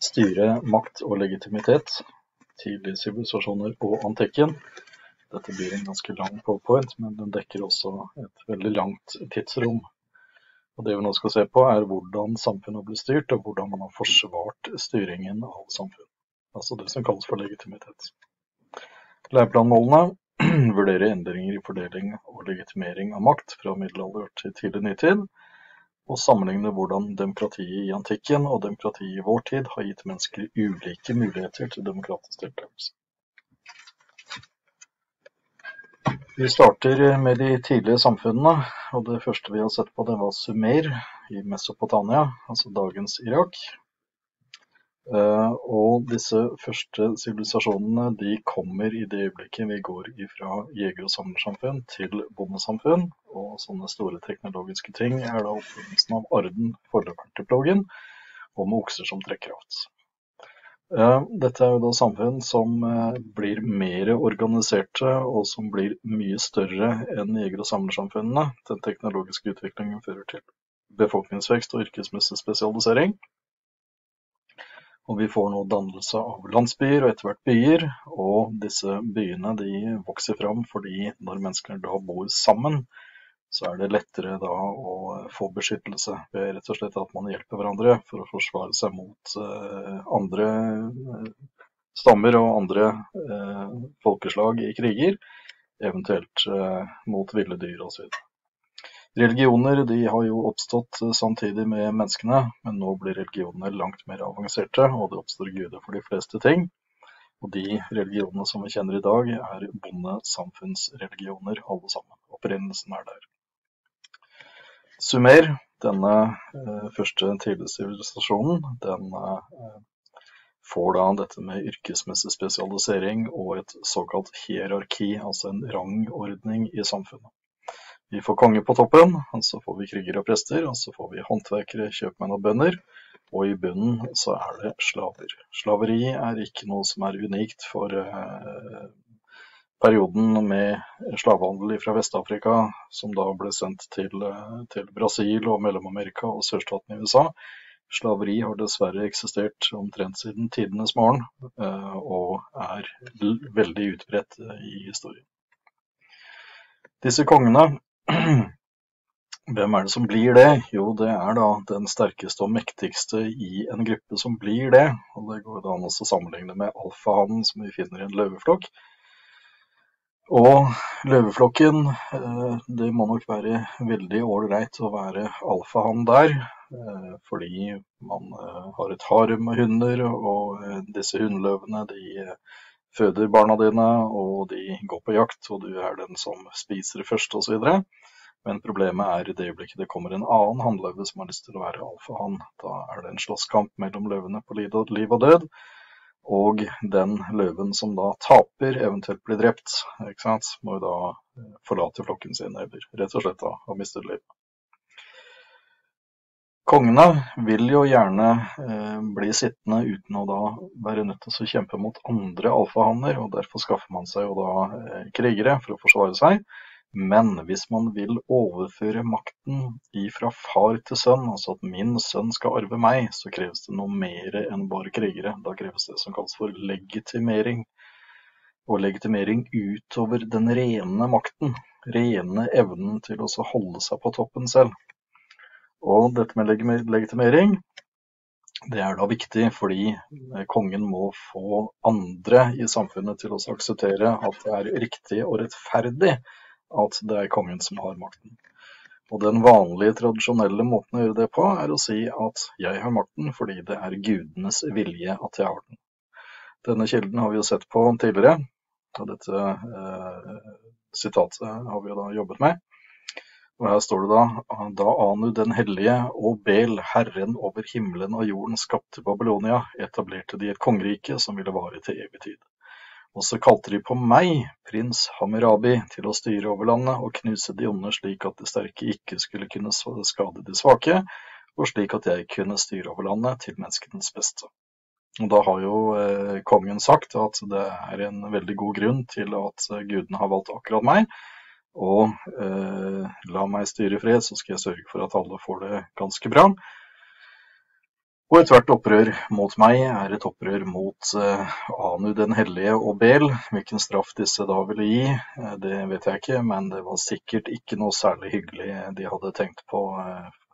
styre, makt og legitimitet, tidlige sivilisasjoner og antikken. Dette blir en ganske lang powerpoint, men den dekker også et veldig langt tidsrom. Og Det vi nå skal se på, er hvordan samfunnet ble styrt, og hvordan man har forsvart styringen av samfunnet. Altså det som kalles for legitimitet. Læreplanmålene vurderer endringer i fordeling og legitimering av makt fra middelalder til tidlig nytid og sammenligne hvordan demokratiet i antikken og demokratiet i vår tid har gitt mennesker ulike muligheter til demokratisk deltakelse. Vi starter med de tidlige samfunnene, og det første vi har sett på det var Sumer i Mesopotamia, altså dagens Irak. Eh, og disse første sivilisasjonene de kommer i det øyeblikket vi går fra jeger- og samlersamfunn til bondesamfunn. Og sånne store teknologiske ting er da oppfinnelsen av arden, forløperen og med okser som trekkraft. Eh, dette er jo da samfunn som eh, blir mer organiserte, og som blir mye større enn jeger- og samlersamfunnene. Den teknologiske utviklingen fører til befolkningsvekst og yrkesmessig spesialisering. Og vi får nå dannelse av landsbyer og etter hvert byer. Og disse byene de vokser fram fordi når mennesker da bor sammen, så er det lettere da å få beskyttelse ved rett og slett at man hjelper hverandre for å forsvare seg mot uh, andre uh, stammer og andre uh, folkeslag i kriger, eventuelt mot ville dyr osv. Religioner de har jo oppstått eh, samtidig med menneskene, men nå blir religionene langt mer avanserte, og det oppstår guder for de fleste ting. Og de religionene som vi kjenner i dag, er bondesamfunnsreligioner alle sammen. Opprinnelsen er der. Sumer, denne eh, første tidlige sivilisasjonen, den eh, får da dette med yrkesmessig spesialisering og et såkalt hierarki, altså en rangordning i samfunnet. Vi får konge på toppen, og så får vi krigere og prester, og så får vi håndverkere, kjøpmenn og bønder. Og i bunnen så er det slaver. Slaveri er ikke noe som er unikt for eh, perioden med slavehandel fra Vest-Afrika, som da ble sendt til, eh, til Brasil og Mellom-Amerika og sørstaten i USA. Slaveri har dessverre eksistert omtrent siden tidenes morgen, eh, og er veldig utbredt i historien. Disse kongene hvem er det som blir det? Jo, det er da den sterkeste og mektigste i en gruppe som blir det. Og det går da an å sammenligne med alfahannen som vi finner i en løveflokk. Og løveflokken, eh, det må nok være veldig ålreit å være alfahann der. Eh, fordi man eh, har et harem med hunder, og disse hunnløvene de føder barna dine, og de går på jakt, og du er den som spiser først osv. Men problemet er i det øyeblikket det kommer en annen hannløve som har lyst til å være alfahann. Da er det en slåsskamp mellom løvene på liv og død. Og den løven som da taper, eventuelt blir drept, må jo da eh, forlate flokken sin, eller rett og slett da ha mistet livet. Kongene vil jo gjerne eh, bli sittende uten å da være nødt til å kjempe mot andre alfahanner, og derfor skaffer man seg jo da eh, krigere for å forsvare seg. Men hvis man vil overføre makten fra far til sønn, altså at min sønn skal arve meg, så kreves det noe mer enn bare krigere. Da kreves det som kalles for legitimering. Og legitimering utover den rene makten, rene evnen til å holde seg på toppen selv. Og dette med legitimering det er da viktig fordi eh, kongen må få andre i samfunnet til å akseptere at det er riktig og rettferdig at det er kongen som har makten. Og den vanlige, tradisjonelle måten å gjøre det på, er å si at jeg har makten fordi det er gudenes vilje at jeg har den. Denne kilden har vi jo sett på tidligere, og dette eh, sitatet har vi jo da jobbet med. Og her står det da da Anu den hellige og Bel, herren over himmelen og jorden, skapte Babylonia, etablerte de et kongerike som ville vare til evig tid. Og så kalte de på meg, prins Hammurabi, til å styre over landet og knuse de onde slik at de sterke ikke skulle kunne skade de svake, og slik at jeg kunne styre over landet til menneskenes beste. Og Da har jo eh, kongen sagt at det er en veldig god grunn til at gudene har valgt akkurat meg, og eh, la meg styre i fred, så skal jeg sørge for at alle får det ganske bra. Og ethvert opprør mot meg er et opprør mot uh, Anu den hellige og Bel. Hvilken straff disse da ville gi, uh, det vet jeg ikke, men det var sikkert ikke noe særlig hyggelig de hadde tenkt på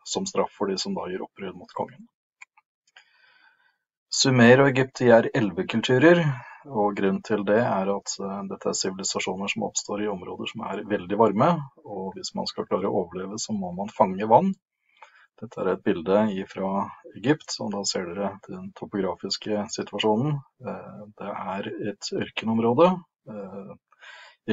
som straff for de som da gjør opprør mot kongen. Sumer og Egypt er elvekulturer, og grunnen til det er at dette er sivilisasjoner som oppstår i områder som er veldig varme, og hvis man skal klare å overleve, så må man fange vann. Dette er et bilde fra Egypt, og da ser dere den topografiske situasjonen. Eh, det er et ørkenområde. Eh,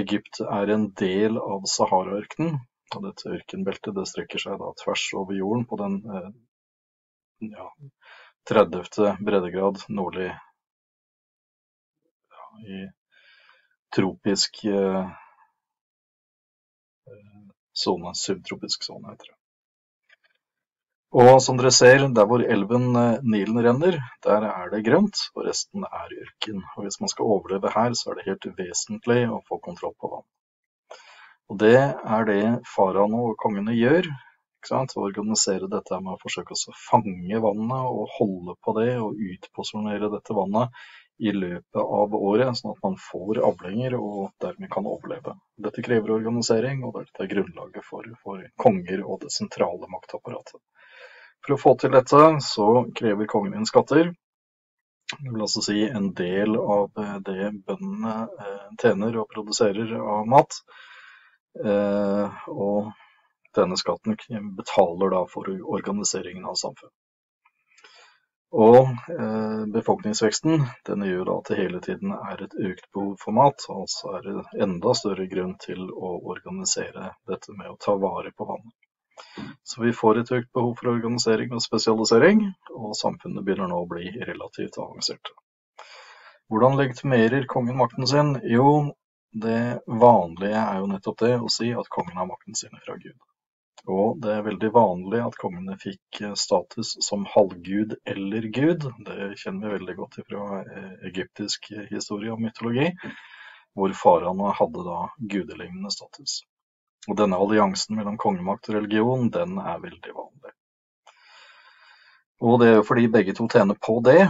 Egypt er en del av Sahara-ørkenen. Og dette ørkenbeltet det strekker seg da tvers over jorden på den eh, ja, 30. breddegrad nordlig i tropisk sone, subtropisk sone, heter det. Og som dere ser, der hvor elven eh, Nilen renner, der er det grønt, og resten er ørken. Og hvis man skal overleve her, så er det helt vesentlig å få kontroll på vann. Og det er det faraene og kongene gjør. Å organisere dette med å forsøke å fange vannet og holde på det og utposisjonere dette vannet i løpet av året, sånn at man får avlinger og dermed kan overleve. Dette krever organisering, og dette er grunnlaget for, for konger og det sentrale maktapparatet. For å få til dette så krever kongen inn skatter. Det vil altså si en del av det bøndene eh, tjener og produserer av mat. Eh, og denne skatten betaler da for organiseringen av samfunnet. Og befolkningsveksten den gjør at det hele tiden er et økt behov for mat. Altså er det enda større grunn til å organisere dette med å ta vare på vannet. Så vi får et økt behov for organisering og spesialisering, og samfunnet begynner nå å bli relativt avansert. Hvordan legitimerer kongen makten sin? Jo, det vanlige er jo nettopp det å si at kongen har makten sin fra Gud. Og det er veldig vanlig at kongene fikk status som halvgud eller gud. Det kjenner vi veldig godt fra eh, egyptisk historie og mytologi, hvor faraene hadde da gudelignende status. Og denne alliansen mellom kongemakt og religion, den er veldig vanlig. Og det er jo fordi begge to tjener på det.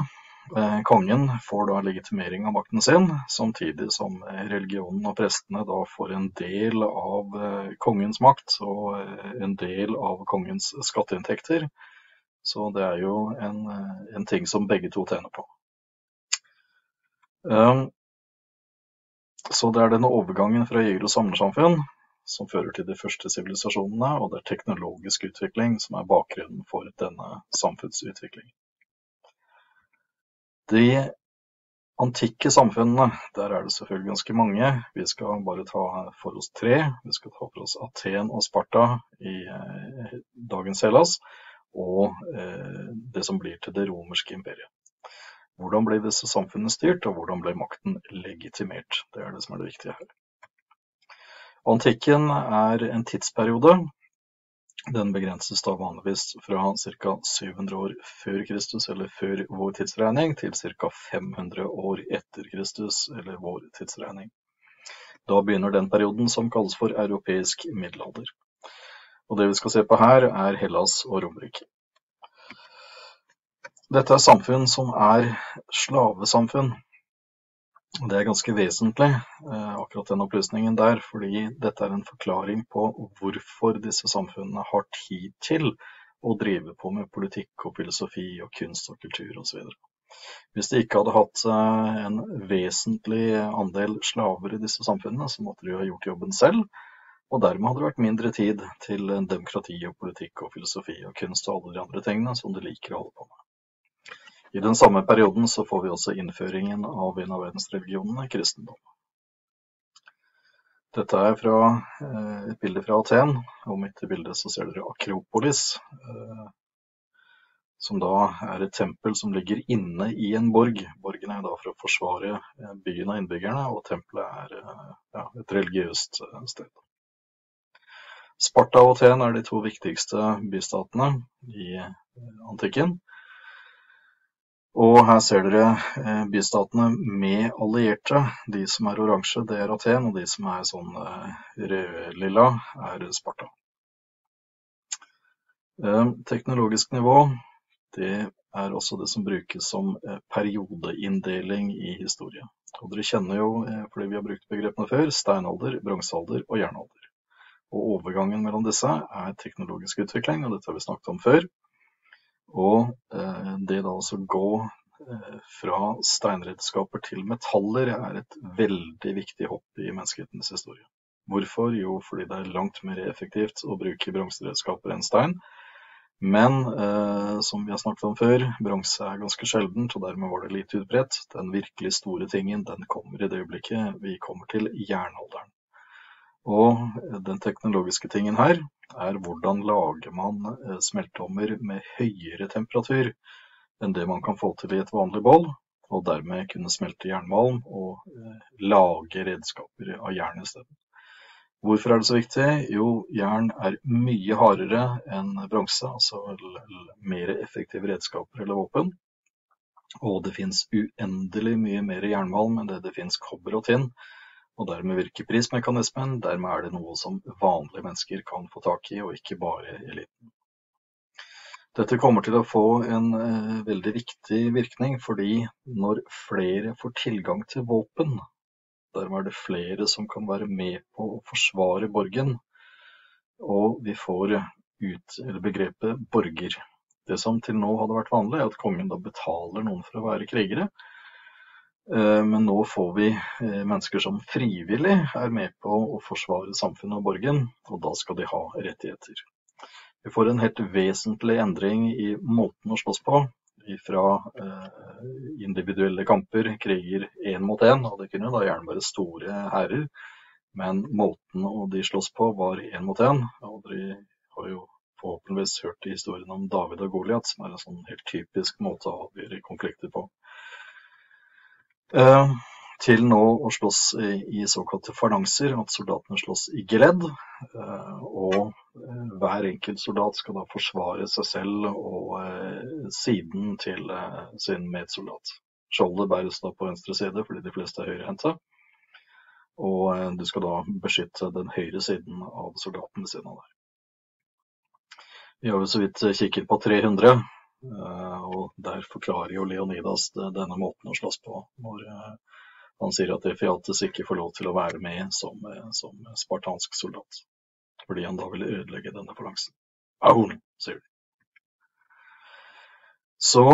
Eh, kongen får da legitimering av makten sin, samtidig som religionen og prestene da får en del av eh, kongens makt og eh, en del av kongens skatteinntekter. Så det er jo en, en ting som begge to tjener på. Så det er denne overgangen fra jeger- og samlersamfunn som fører til de første sivilisasjonene, og det er teknologisk utvikling som er bakgrunnen for denne samfunnsutviklingen. De antikke samfunnene, der er det selvfølgelig ganske mange. Vi skal bare ta for oss tre. Vi skal ta for oss Aten og Sparta i eh, dagens Hellas, og eh, det som blir til det romerske imperiet. Hvordan ble disse samfunnene styrt, og hvordan ble makten legitimert? Det er det som er det viktige her. Antikken er en tidsperiode. Den begrenses da vanligvis fra ca. 700 år før Kristus eller før vår tidsregning til ca. 500 år etter Kristus eller vår tidsregning. Da begynner den perioden som kalles for europeisk middelalder. Og det vi skal se på her, er Hellas og Romerriket. Dette er samfunn som er slavesamfunn. Det er ganske vesentlig, eh, akkurat den opplysningen der, fordi dette er en forklaring på hvorfor disse samfunnene har tid til å drive på med politikk og filosofi og kunst og kultur osv. Hvis de ikke hadde hatt eh, en vesentlig andel slaver i disse samfunnene, så måtte de ha gjort jobben selv. Og dermed hadde det vært mindre tid til demokrati og politikk og filosofi og kunst og alle de andre tingene som de liker å holde på med. I den samme perioden så får vi også innføringen av en av verdensreligionene, kristendom. Dette er fra eh, et bilde fra Aten, og midt i bildet så ser dere Akropolis. Eh, som da er et tempel som ligger inne i en borg. Borgen er da for å forsvare eh, byen av innbyggerne, og tempelet er ja, et religiøst sted. Sparta og Aten er de to viktigste bystatene i antikken. Og her ser dere eh, bystatene med allierte. De som er oransje, det er Aten, og de som er sånn eh, rødlilla, er Sparta. Eh, teknologisk nivå, det er også det som brukes som periodeinndeling i historie. Og dere kjenner jo, fordi vi har brukt begrepene før, steinalder, bronsealder og jernalder. Og overgangen mellom disse er teknologisk utvikling, og dette har vi snakket om før. Og eh, det da å gå fra steinredskaper til metaller er et veldig viktig hopp i menneskehetens historie. Hvorfor? Jo, fordi det er langt mer effektivt å bruke bronseredskaper enn stein. Men eh, som vi har snakket om før, bronse er ganske sjeldent, og dermed var det lite utbredt. Den virkelig store tingen den kommer i det øyeblikket vi kommer til jernalderen. Og den teknologiske tingen her er hvordan lager man eh, smelteovner med høyere temperatur enn det man kan få til i et vanlig bål, og dermed kunne smelte jernmalm og eh, lage redskaper av jern isteden. Hvorfor er det så viktig? Jo, jern er mye hardere enn bronse, altså mer effektive redskaper eller våpen. Og det finnes uendelig mye mer jernmalm enn det det finnes kobber og tinn. Og dermed virker prismekanismen. Dermed er det noe som vanlige mennesker kan få tak i, og ikke bare eliten. Dette kommer til å få en eh, veldig viktig virkning, fordi når flere får tilgang til våpen, Dermed er det flere som kan være med på å forsvare borgen. Og vi får ut begrepet borger. Det som til nå hadde vært vanlig, er at kongen da betaler noen for å være krigere. Eh, men nå får vi eh, mennesker som frivillig er med på å forsvare samfunnet og borgen, og da skal de ha rettigheter. Vi får en helt vesentlig endring i måten å slåss på fra eh, individuelle kamper, kriger én mot én, og det kunne da gjerne være store hærer. Men måten de slåss på var én mot én. Og dere har jo forhåpentligvis hørt historien om David og Goliat, som er en sånn helt typisk måte å avgjøre konflikter på. Eh, til nå å slåss i såkalte fardanser, at soldatene slåss i geledd. Eh, og eh, hver enkelt soldat skal da forsvare seg selv og siden til sin medsoldat. Skjoldet bæres da på venstre side fordi de fleste er høyrehendte. Og du skal da beskytte den høyre siden av soldaten ved siden av deg. Vi har jo så vidt kikket på 300, og der forklarer jo Leonidas denne måten å slåss på. når han sier at Efiates ikke får lov til å være med som, eh, som spartansk soldat, fordi han da ville ødelegge denne falansen. Ahorn, sier de. Så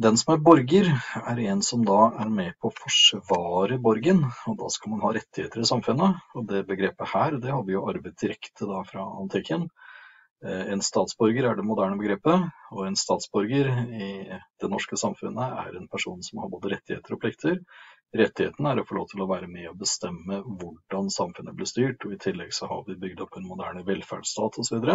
den som er borger, er en som da er med på å forsvare borgen, og da skal man ha rettigheter i samfunnet. Og det begrepet her, det har vi jo arvet direkte da fra antikken. Eh, en statsborger er det moderne begrepet, og en statsborger i det norske samfunnet er en person som har både rettigheter og plikter, Rettigheten er å få lov til å være med og bestemme hvordan samfunnet blir styrt, og i tillegg så har vi bygd opp en moderne velferdsstat osv.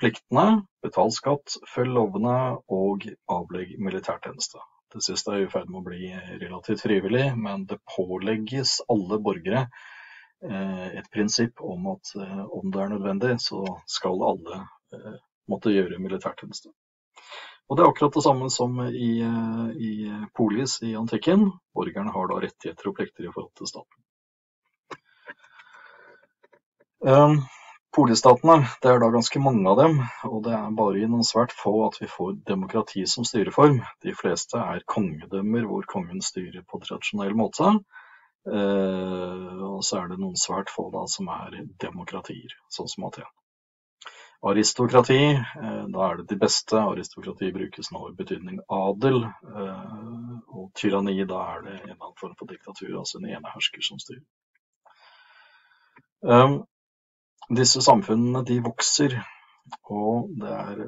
Pliktene betal skatt, følg lovene og avlegg militærtjeneste. Det siste er i ferd med å bli relativt frivillig, men det pålegges alle borgere et prinsipp om at eh, om det er nødvendig, så skal alle eh, måtte gjøre militærtjeneste. Og Det er akkurat det samme som i, eh, i polis i antikken. Borgerne har da rettigheter og plikter i forhold til staten. Polistatene, det er da ganske mange av dem, og det er bare i noen svært få at vi får demokrati som styreform. De fleste er kongedømmer hvor kongen styrer på tradisjonell måte. Uh, og så er det noen svært få da som er demokratier, sånn som Aten. Aristokrati, eh, da er det de beste. Aristokrati brukes nå i betydning adel. Eh, og tyranni, da er det en eller annen form for diktatur, altså en enehersker som styrer. Um, disse samfunnene de vokser, og det er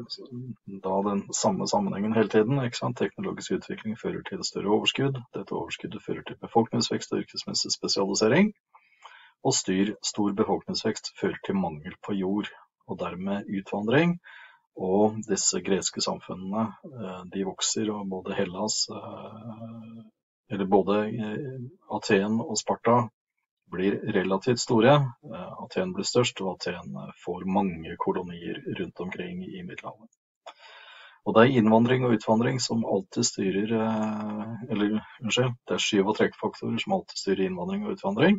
da den samme sammenhengen hele tiden. ikke sant? Teknologisk utvikling fører til større overskudd. Dette overskuddet fører til befolkningsvekst og yrkesmessig spesialisering. Og styr stor befolkningsvekst fører til mangel på jord og dermed utvandring. Og disse greske samfunnene eh, de vokser, og både Hellas, eh, eller både eh, Aten og Sparta blir relativt store. Aten blir størst, og Aten får mange kolonier rundt omkring i Middelhavet. Og det er innvandring og utvandring som alltid styrer Eller unnskyld, det er skyv- og trekkfaktorer som alltid styrer innvandring og utvandring.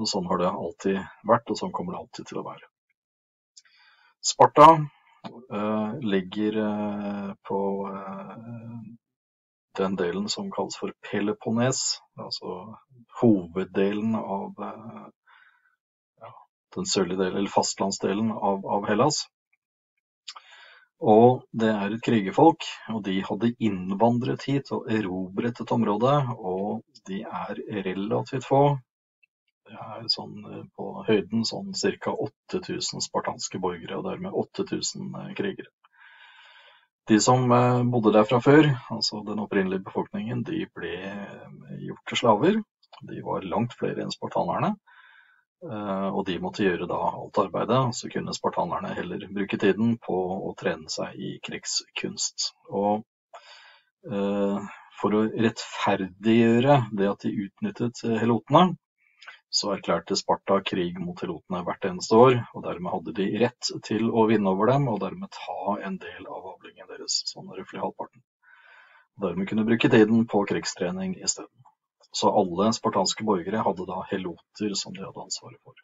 Og sånn har det alltid vært, og sånn kommer det alltid til å være. Sparta uh, ligger uh, på den delen som kalles for Peloponnes, altså hoveddelen av ja, den sørlige delen, eller fastlandsdelen av, av Hellas. Og det er et krigerfolk, og de hadde innvandret hit og erobret et område. Og de er relativt få. Det er sånn eh, på høyden sånn ca. 8000 spartanske borgere, og dermed 8000 eh, krigere. De som eh, bodde der fra før, altså den opprinnelige befolkningen, de ble gjort til slaver. De var langt flere enn spartanerne. Eh, og de måtte gjøre da alt arbeidet. Så kunne spartanerne heller bruke tiden på å trene seg i krigskunst. Og eh, for å rettferdiggjøre det at de utnyttet helotene, så erklærte Sparta krig mot helotene hvert eneste år. og Dermed hadde de rett til å vinne over dem, og dermed ta en del av avlingen deres, sånn røftlig halvparten. Og dermed kunne bruke tiden på krigstrening isteden. Så alle spartanske borgere hadde da heloter som de hadde ansvaret for.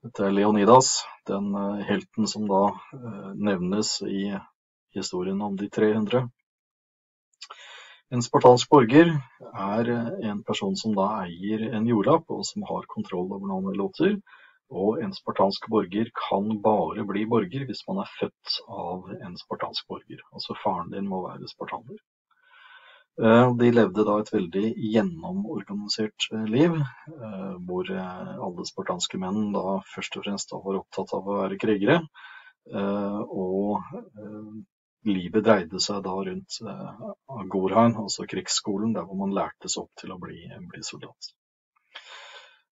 Dette er Leonidas, den eh, helten som da eh, nevnes i historien om de 300. En spartansk borger er eh, en person som da eier en jordlapp, og som har kontroll over noen heloter. Og en spartansk borger kan bare bli borger hvis man er født av en spartansk borger. Altså faren din må være spartaner. Eh, de levde da et veldig gjennomorganisert eh, liv, eh, hvor alle spartanske menn da først og fremst var opptatt av å være krigere. Og livet dreide seg da rundt Agorhain, altså krigsskolen, der hvor man lærtes opp til å bli, bli soldat.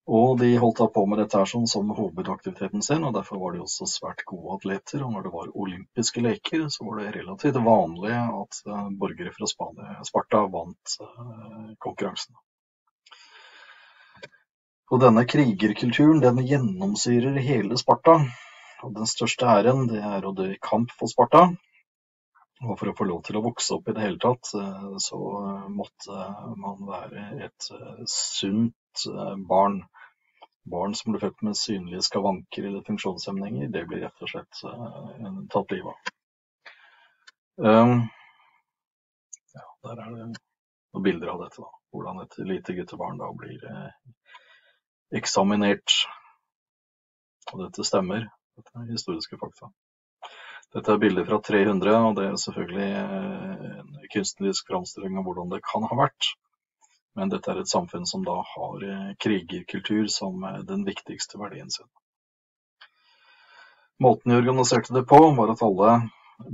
Og de holdt da på med dette her sånn som hovedaktiviteten sin, og derfor var de også svært gode atleter. Og når det var olympiske leker, så var det relativt vanlig at uh, borgere fra Spania, Sparta vant uh, konkurransen. Og denne krigerkulturen den gjennomsyrer hele Sparta. Og den største æren det er å dø i kamp for Sparta. Og for å få lov til å vokse opp i det hele tatt, uh, så måtte man være et sunt barn barn som blir født med synlige skavanker eller funksjonshemninger, det blir rett og slett uh, tatt livet av. Um, ja, der er det noen bilder av dette, da. Hvordan et lite guttebarn da blir eh, eksaminert. Og dette stemmer. Dette er historiske fakta. Dette er bilder fra 300, og det er selvfølgelig uh, en kunstnerisk framstilling av hvordan det kan ha vært. Men dette er et samfunn som da har eh, krigerkultur som eh, den viktigste verdien sin. Måten de organiserte det på, var at alle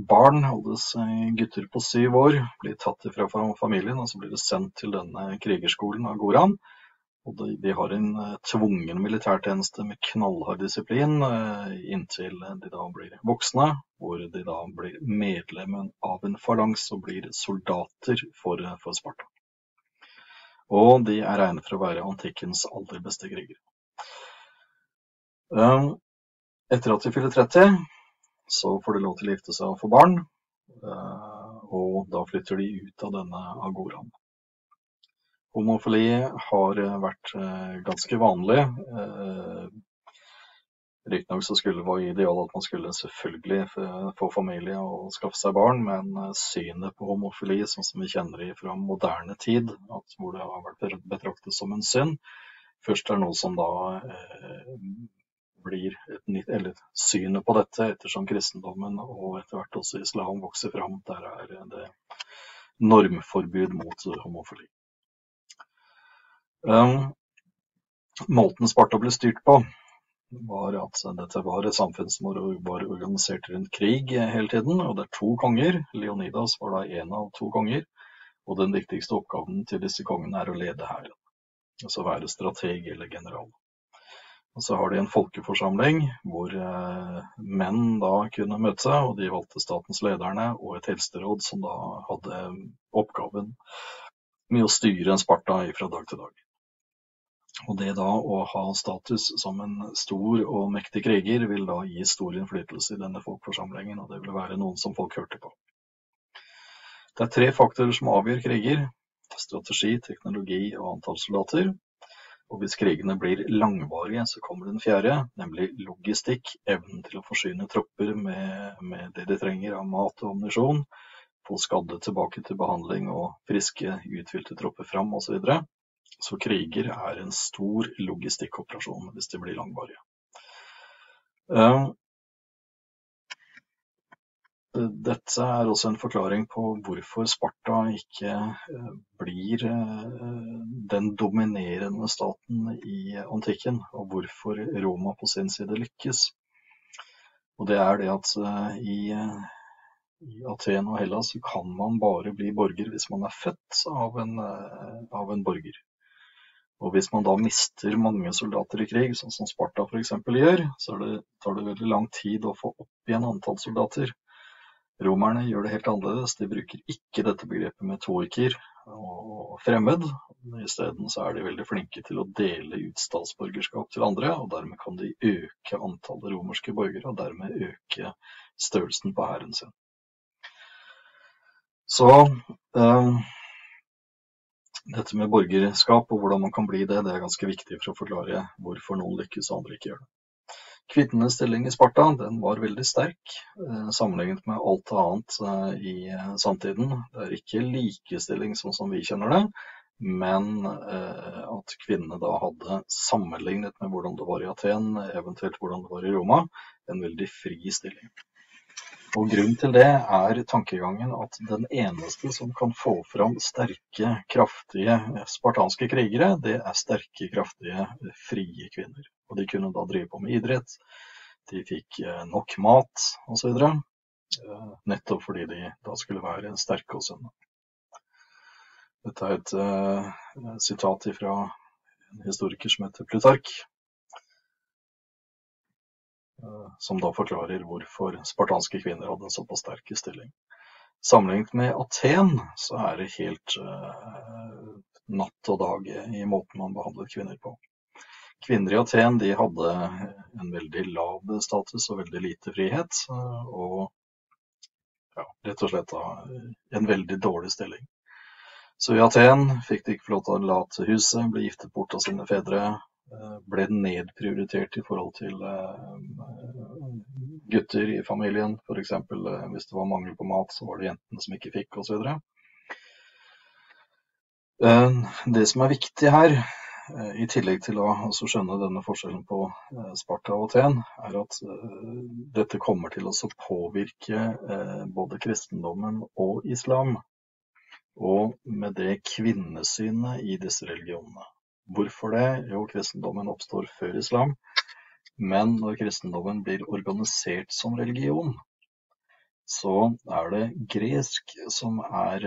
barn, alle eh, gutter på syv år, blir tatt ifra familien og så blir det sendt til denne krigerskolen av Goran. Og de har en tvungen militærtjeneste med knallhard disiplin inntil de da blir voksne, hvor de da blir medlemmer av en falangs og blir soldater for, for Sparta og de er regnet for å være antikkens aller beste krigere. Um, etter at de fyller 30, så får de lov til å gifte seg og få barn, uh, og da flytter de ut av denne agoraen. Homofili har vært uh, ganske vanlig. Riktignok så skulle det være idealet at man skulle selvfølgelig få familie og skaffe seg barn, men eh, synet på homofili sånn som vi kjenner det fra moderne tid, hvor det har vært betraktet som en synd, først er noe som da eh, blir et nytt Eller synet på dette ettersom kristendommen og etter hvert også islam vokser fram. Der er det normforbud mot homofili. Um, måten Sparta ble styrt på var at dette var et samfunn som var organisert rundt krig hele tiden. Og det er to konger. Leonidas var da en av to konger. Og den viktigste oppgaven til disse kongene er å lede hæren. Altså være strateg eller general. Og så har de en folkeforsamling hvor eh, menn da kunne møte seg, og de valgte statens lederne og et helseråd som da hadde oppgaven med å styre en Sparta fra dag til dag. Og det da å ha status som en stor og mektig kriger vil da gi stor innflytelse i denne folkforsamlingen, og det vil være noen som folk hørte på. Det er tre faktorer som avgjør kriger. Strategi, teknologi og antall soldater. Og hvis krigene blir langvarige, så kommer den fjerde, nemlig logistikk. Evnen til å forsyne tropper med, med det de trenger av mat og ammunisjon. Få skadde tilbake til behandling og friske, uthvilte tropper fram osv. Så, videre. Så kriger er en stor logistikkoperasjon hvis de blir langvarige. Uh, dette er også en forklaring på hvorfor Sparta ikke eh, blir eh, den dominerende staten i antikken, og hvorfor Roma på sin side lykkes. Og det er det at eh, i Aten og Hellas kan man bare bli borger hvis man er født av en, av en borger. Og hvis man da mister mange soldater i krig, sånn som Sparta f.eks. gjør, så det, tar det veldig lang tid å få opp igjen antall soldater. Romerne gjør det helt annerledes. De bruker ikke dette begrepet med toiker og fremmed. Isteden så er de veldig flinke til å dele ut statsborgerskap til andre, og dermed kan de øke antallet romerske borgere, og dermed øke størrelsen på hæren sin. Så eh, dette med borgerskap og hvordan man kan bli det, det er ganske viktig for å forklare hvorfor noen lykkes og andre ikke gjør det. Kvinnenes stilling i Sparta den var veldig sterk eh, sammenlignet med alt annet eh, i eh, samtiden. Det er ikke likestilling sånn som vi kjenner det, men at kvinnene da hadde, sammenlignet med hvordan det var i Aten, eventuelt hvordan det var i Roma, en veldig fri stilling. Og Grunnen til det er tankegangen at den eneste som kan få fram sterke, kraftige spartanske krigere, det er sterke, kraftige, frie kvinner. Og de kunne da drive på med idrett. De fikk eh, nok mat osv. Eh, nettopp fordi de da skulle være sterke og sunne. Dette er et uh, sitat fra en historiker som heter Plutark. Uh, som da forklarer hvorfor spartanske kvinner hadde en såpass sterk stilling. Sammenlignet med Aten så er det helt uh, natt og dag i måten man behandlet kvinner på. Kvinner i Aten de hadde en veldig lav status og veldig lite frihet. Og ja, rett og slett da, en veldig dårlig stilling. Så i Aten fikk de ikke lov til å late huset, ble giftet bort av sine fedre. Eh, ble nedprioritert i forhold til eh, gutter i familien. F.eks. Eh, hvis det var mangel på mat, så var det jentene som ikke fikk, osv. Det som er viktig her, I tillegg til å skjønne denne forskjellen på Sparta og Aten, er at dette kommer til å påvirke både kristendommen og islam. Og med det kvinnesynet i disse religionene. Hvorfor det? Jo, kristendommen oppstår før islam. Men når kristendommen blir organisert som religion, så er det gresk som er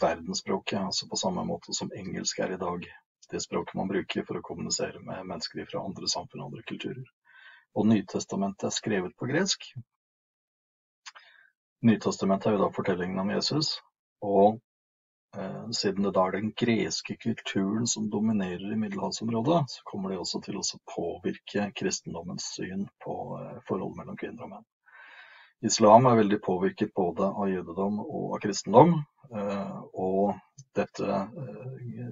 verdensspråket, altså på samme måte som engelsk er i dag det språket man bruker for å kommunisere med mennesker fra andre samfunn og andre kulturer. Og Nytestamentet er skrevet på gresk. Nytestamentet er jo da fortellingen om Jesus, og eh, siden det da er den greske kulturen som dominerer i middelhavsområdet, så kommer det også til å påvirke kristendommens syn på eh, forholdet mellom kvinner og menn. Islam er veldig påvirket både av jødedom og av kristendom. Eh, og dette eh,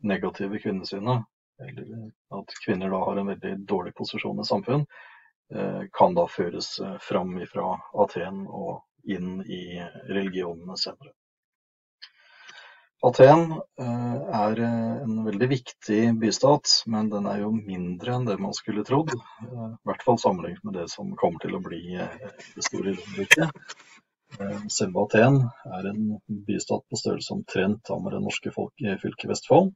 negative kvinnesynet, eller at kvinner da har en veldig dårlig posisjon i samfunn, eh, kan da føres fram fra Aten og inn i religionene senere. Aten er en veldig viktig bystat, men den er jo mindre enn det man skulle trodd. I hvert fall sammenlignet med det som kommer til å bli det store Romerriket. Eh, selve Aten er en bystat på størrelse omtrent med det norske eh, fylket Vestfold.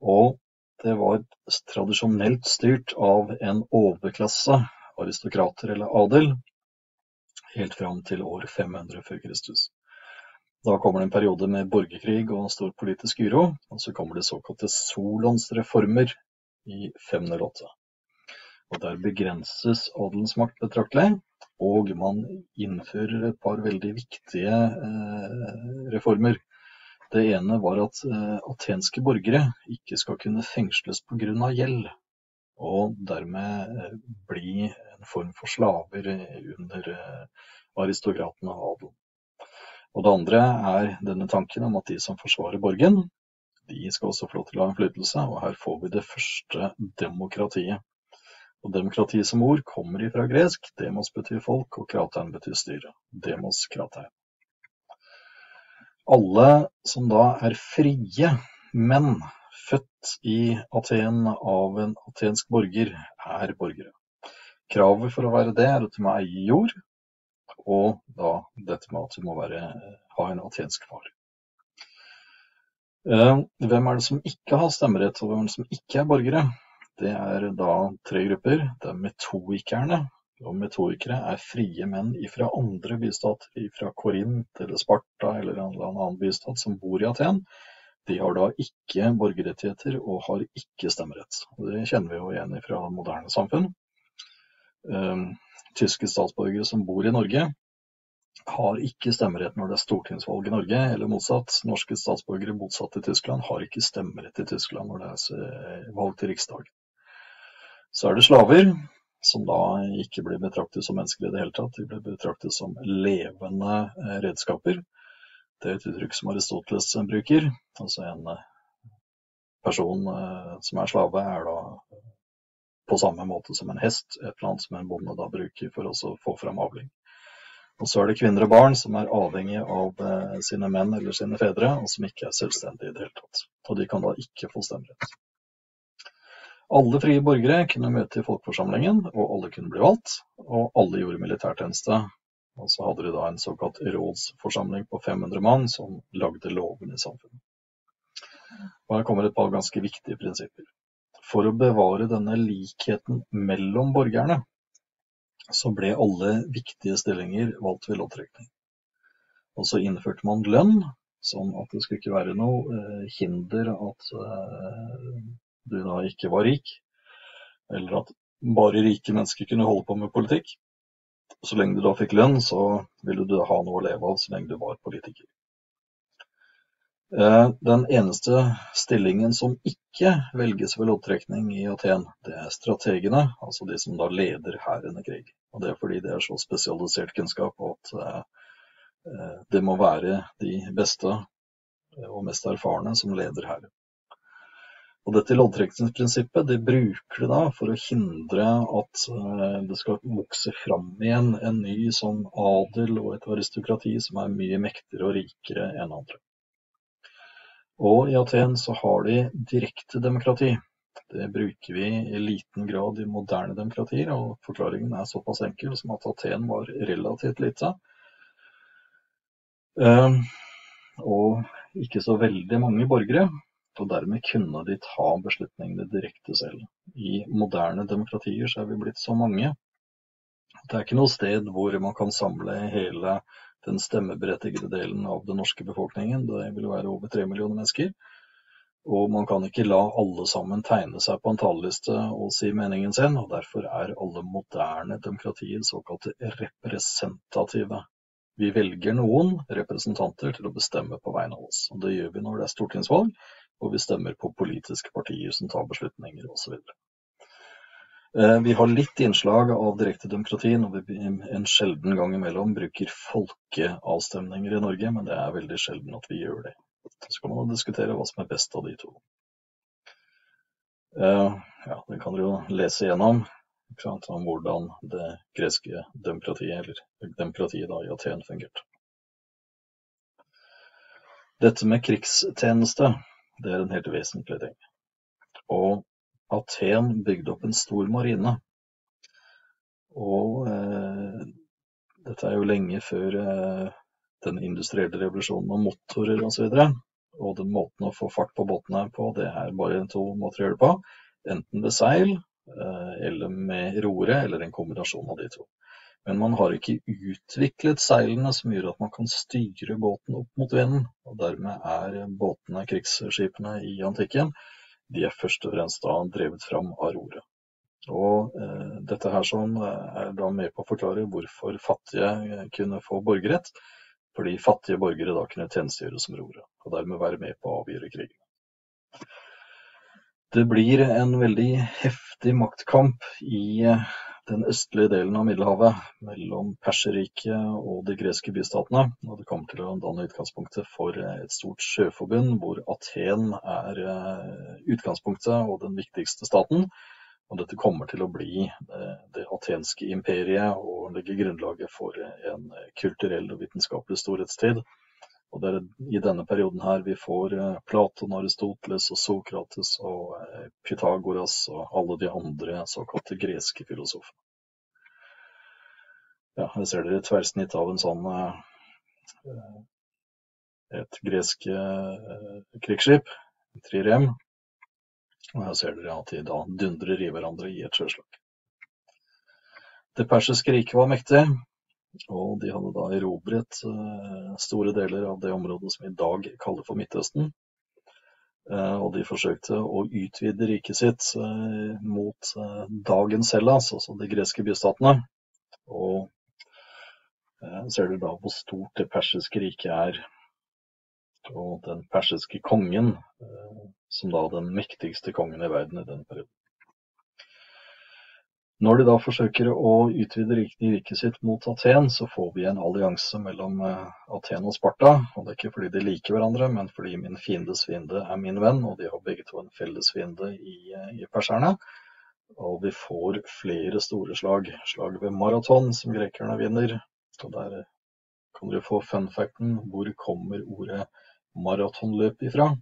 Og det var tradisjonelt styrt av en overklasse, aristokrater eller adel, helt fram til år 500 før Kristus. Da kommer det en periode med borgerkrig og stor politisk uro, og så kommer det såkalte solonsreformer i 508. Og der begrenses adelens makt betraktelig, og man innfører et par veldig viktige eh, reformer. Det ene var at eh, atenske borgere ikke skal kunne fengsles pga. gjeld, og dermed eh, bli en form for slaver under aristokratene og adelen. Og det andre er denne tanken om at de som forsvarer borgen, de skal også få lov til å ha innflytelse, og her får vi det første demokratiet. Og demokrati som ord kommer ifra gresk, demos betyr folk, og kratein betyr styre. Demos kratein. Alle som da er frie menn, født i Aten av en atensk borger, er borgere. Kravet for å være det er at du må eie jord, og da dette med at hun må være, ha en atensk far. Eh, hvem er det som ikke har stemmerett, og hvem er det som ikke er borgere? Det er da tre grupper. Det er metoikerne. Og metoikere er frie menn fra andre bystater, fra Korint eller Sparta eller en eller annen bystat som bor i Aten. De har da ikke borgerrettigheter og har ikke stemmerett. Det kjenner vi jo igjen fra moderne samfunn. Eh, tyske statsborgere som bor i Norge, har ikke stemmerett når det er stortingsvalg i Norge, eller motsatt. Norske statsborgere bosatt i Tyskland har ikke stemmerett i Tyskland når det er eh, valg til Riksdag. Så er det slaver, som da ikke blir betraktet som mennesker i det hele tatt. De blir betraktet som levende eh, redskaper. Det er et uttrykk som Aristoteles bruker. Altså en eh, person som er slave, er da på samme måte som en hest, et eller annet som en bonde da bruker for å få fram avling. Og så er det kvinner og barn som er avhengige av eh, sine menn eller sine fedre, og som ikke er selvstendige i det hele tatt. Og de kan da ikke få stemmerett. Alle frie borgere kunne møte i folkeforsamlingen, og alle kunne bli valgt. Og alle gjorde militærtjeneste. Og så hadde de da en såkalt rådsforsamling på 500 mann som lagde loven i samfunnet. Og her kommer et par ganske viktige prinsipper. For å bevare denne likheten mellom borgerne, så ble alle viktige stillinger valgt ved loddtrekning. Og så innførte man lønn, sånn at det skulle ikke være noe eh, hinder at eh, du da ikke var rik, eller at bare rike mennesker kunne holde på med politikk. Så lenge du da fikk lønn, så ville du ha noe å leve av så lenge du var politiker. Eh, den eneste stillingen som ikke velges ved loddtrekning i Aten, det er strategene, altså de som da leder hæren i krig. Og Det er fordi det er så spesialisert kunnskap at eh, det må være de beste og mest erfarne som leder hæren. Og Dette loddtrekningsprinsippet det bruker de da for å hindre at eh, det skal vokse fram igjen en ny sånn adel og et aristokrati som er mye mektigere og rikere enn andre. Og i Aten så har de direkte demokrati. Det bruker vi i liten grad i moderne demokratier, og forklaringen er såpass enkel som at Aten var relativt lite. Ehm, og ikke så veldig mange borgere, og dermed kunne de ta beslutningene direkte selv. I moderne demokratier så er vi blitt så mange. Det er ikke noe sted hvor man kan samle hele den stemmeberettigede delen av den norske befolkningen. Det vil være over tre millioner mennesker. Og man kan ikke la alle sammen tegne seg på en talerliste og si meningen sin, og derfor er alle moderne demokratier såkalte representative. Vi velger noen representanter til å bestemme på vegne av oss. og Det gjør vi når det er stortingsvalg, og vi stemmer på politiske partier som tar beslutninger osv. Eh, vi har litt innslag av direkte demokrati når vi en sjelden gang imellom bruker folkeavstemninger i Norge, men det er veldig sjelden at vi gjør det. Så kan man diskutere hva som er best av de to. Eh, ja, Det kan dere jo lese igjennom om hvordan det greske demokratiet, eller demokratiet da, i Aten fungerte. Dette med krigstjeneste, det er en helt vesentlig ting. Og Aten bygde opp en stor marine. Og eh, dette er jo lenge før eh, den industrielle revolusjonen og motorer osv. Og, og den måten å få fart på båtene på, det er bare to måter å gjøre det på. Enten ved seil, eh, eller med roere, eller en kombinasjon av de to. Men man har ikke utviklet seilene som gjør at man kan styre båten opp mot vinden. Og dermed er båtene, krigsskipene i antikken, de er først og fremst da drevet fram av roret. Og eh, Dette her sånn er da med på å forklare hvorfor fattige eh, kunne få borgerrett. Fordi fattige borgere da kunne tjenestegjøre som roret, og dermed være med på å avgjøre krigen. Det blir en veldig heftig maktkamp i eh, den østlige delen av Middelhavet, mellom Perserriket og de greske bystatene. Og det kommer til å danne utgangspunktet for et stort sjøforbund, hvor Aten er eh, utgangspunktet og den viktigste staten. Og dette kommer til å bli eh, det atenske imperiet og legge grunnlaget for en kulturell og vitenskapelig storhetstid. Og det er i denne perioden her vi får eh, Platon, Aristoteles og Sokrates og eh, Pythagoras og alle de andre såkalte greske filosofene. Ja, her ser dere tverrsnitt av en sånn eh, et gresk krigsskip, trirem. Og her ser dere at de da dundrer i hverandre i et sjøslag. Det persiske riket var mektig, og de hadde da erobret eh, store deler av det området som i dag kaller for Midtøsten. Eh, og de forsøkte å utvide riket sitt eh, mot dagens Hellas, altså de greske bystatene. Og ser du da hvor stort det persiske riket er. Og den persiske kongen, som da den mektigste kongen i verden i den perioden. Når de da forsøker å utvide riket sitt mot Aten, så får vi en allianse mellom eh, Aten og Sparta. Og det er ikke fordi de liker hverandre, men fordi min fiendes fiende er min venn, og de har begge to en felles fiende i, eh, i perserne. Og vi får flere store slag. Slag ved maraton, som grekerne vinner. Og der kan dere få fun facten. Hvor kommer ordet maratonløp ifra?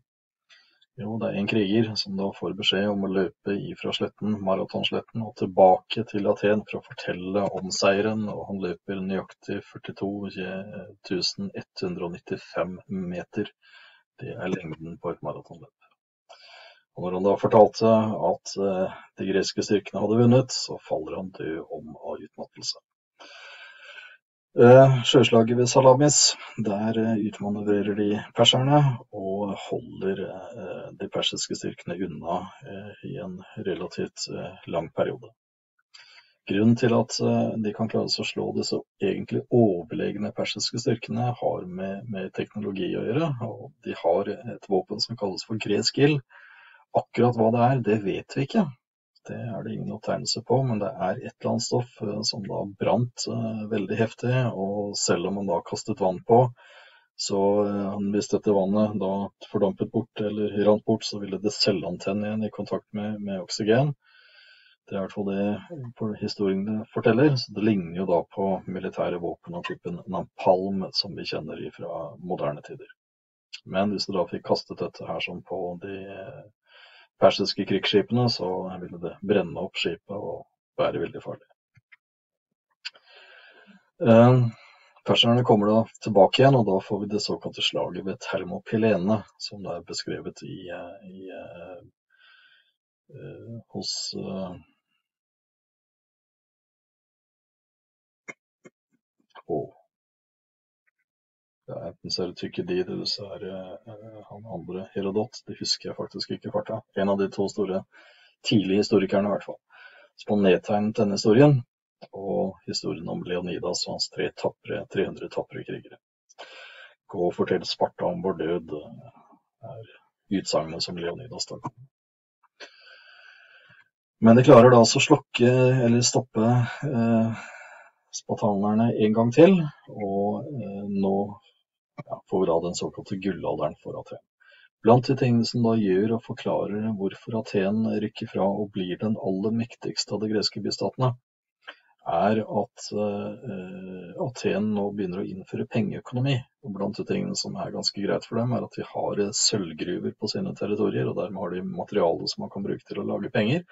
Jo, det er en kriger som da får beskjed om å løpe ifra sletten, maratonsletten, og tilbake til Aten for å fortelle om seieren. Og han løper nøyaktig 42 195 meter. Det er lengden på et maratonløp. Og når han da fortalte at eh, de greske styrkene hadde vunnet, så faller han død om av utmattelse. Eh, sjøslaget ved Salamis, der eh, utmanøvrerer de perserne og holder eh, de persiske styrkene unna i en relativt lang periode. Grunnen til at de kan klare å slå disse egentlig overlegne persiske styrkene, har med, med, teknologi å gjøre. og De har et våpen som kalles for gresk ild. Akkurat hva det er, det vet vi ikke. Det er det ingen opptegnelse på, men det er et eller annet stoff eh, som da brant eh, veldig heftig. Og selv om man da kastet vann på, så eh, hvis dette vannet da fordampet bort eller rant bort, så ville det selvantenne igjen i kontakt med, med oksygen. Det er i hvert fall det historien forteller. Så det ligner jo da på militære våpen av typen napalm som vi kjenner fra moderne tider. Men hvis du da fikk kastet dette her som på de persiske krigsskipene, så ville det brenne opp skipet og være veldig farlig. Eh, perserne kommer da tilbake igjen, og da får vi det såkalte slaget ved Termopilene, som det er beskrevet i, eh, i, hos uh, oh. Det er enten så er det Tykkedid eller så er det uh, han andre Herodot. Det husker jeg faktisk ikke farta. En av de to store tidlige historikerne, i hvert fall. Som har nedtegnet denne historien, og historien om Leonidas og hans tre tappere, 300 tapre krigere. Gå og fortell Sparta om vår død, er utsagnet som Leonidas tar. Men de klarer da altså å slokke eller stoppe eh, spartanerne en gang til, og eh, nå får vi da den såkalte gullalderen for Aten. Blant de tingene som da gjør og forklarer hvorfor Aten rykker fra og blir den aller mektigste av de greske bystatene, er at uh, Aten nå begynner å innføre pengeøkonomi. Og blant de tingene som er ganske greit for dem, er at de har sølvgruver på sine territorier, og dermed har de materiale som man kan bruke til å lage penger.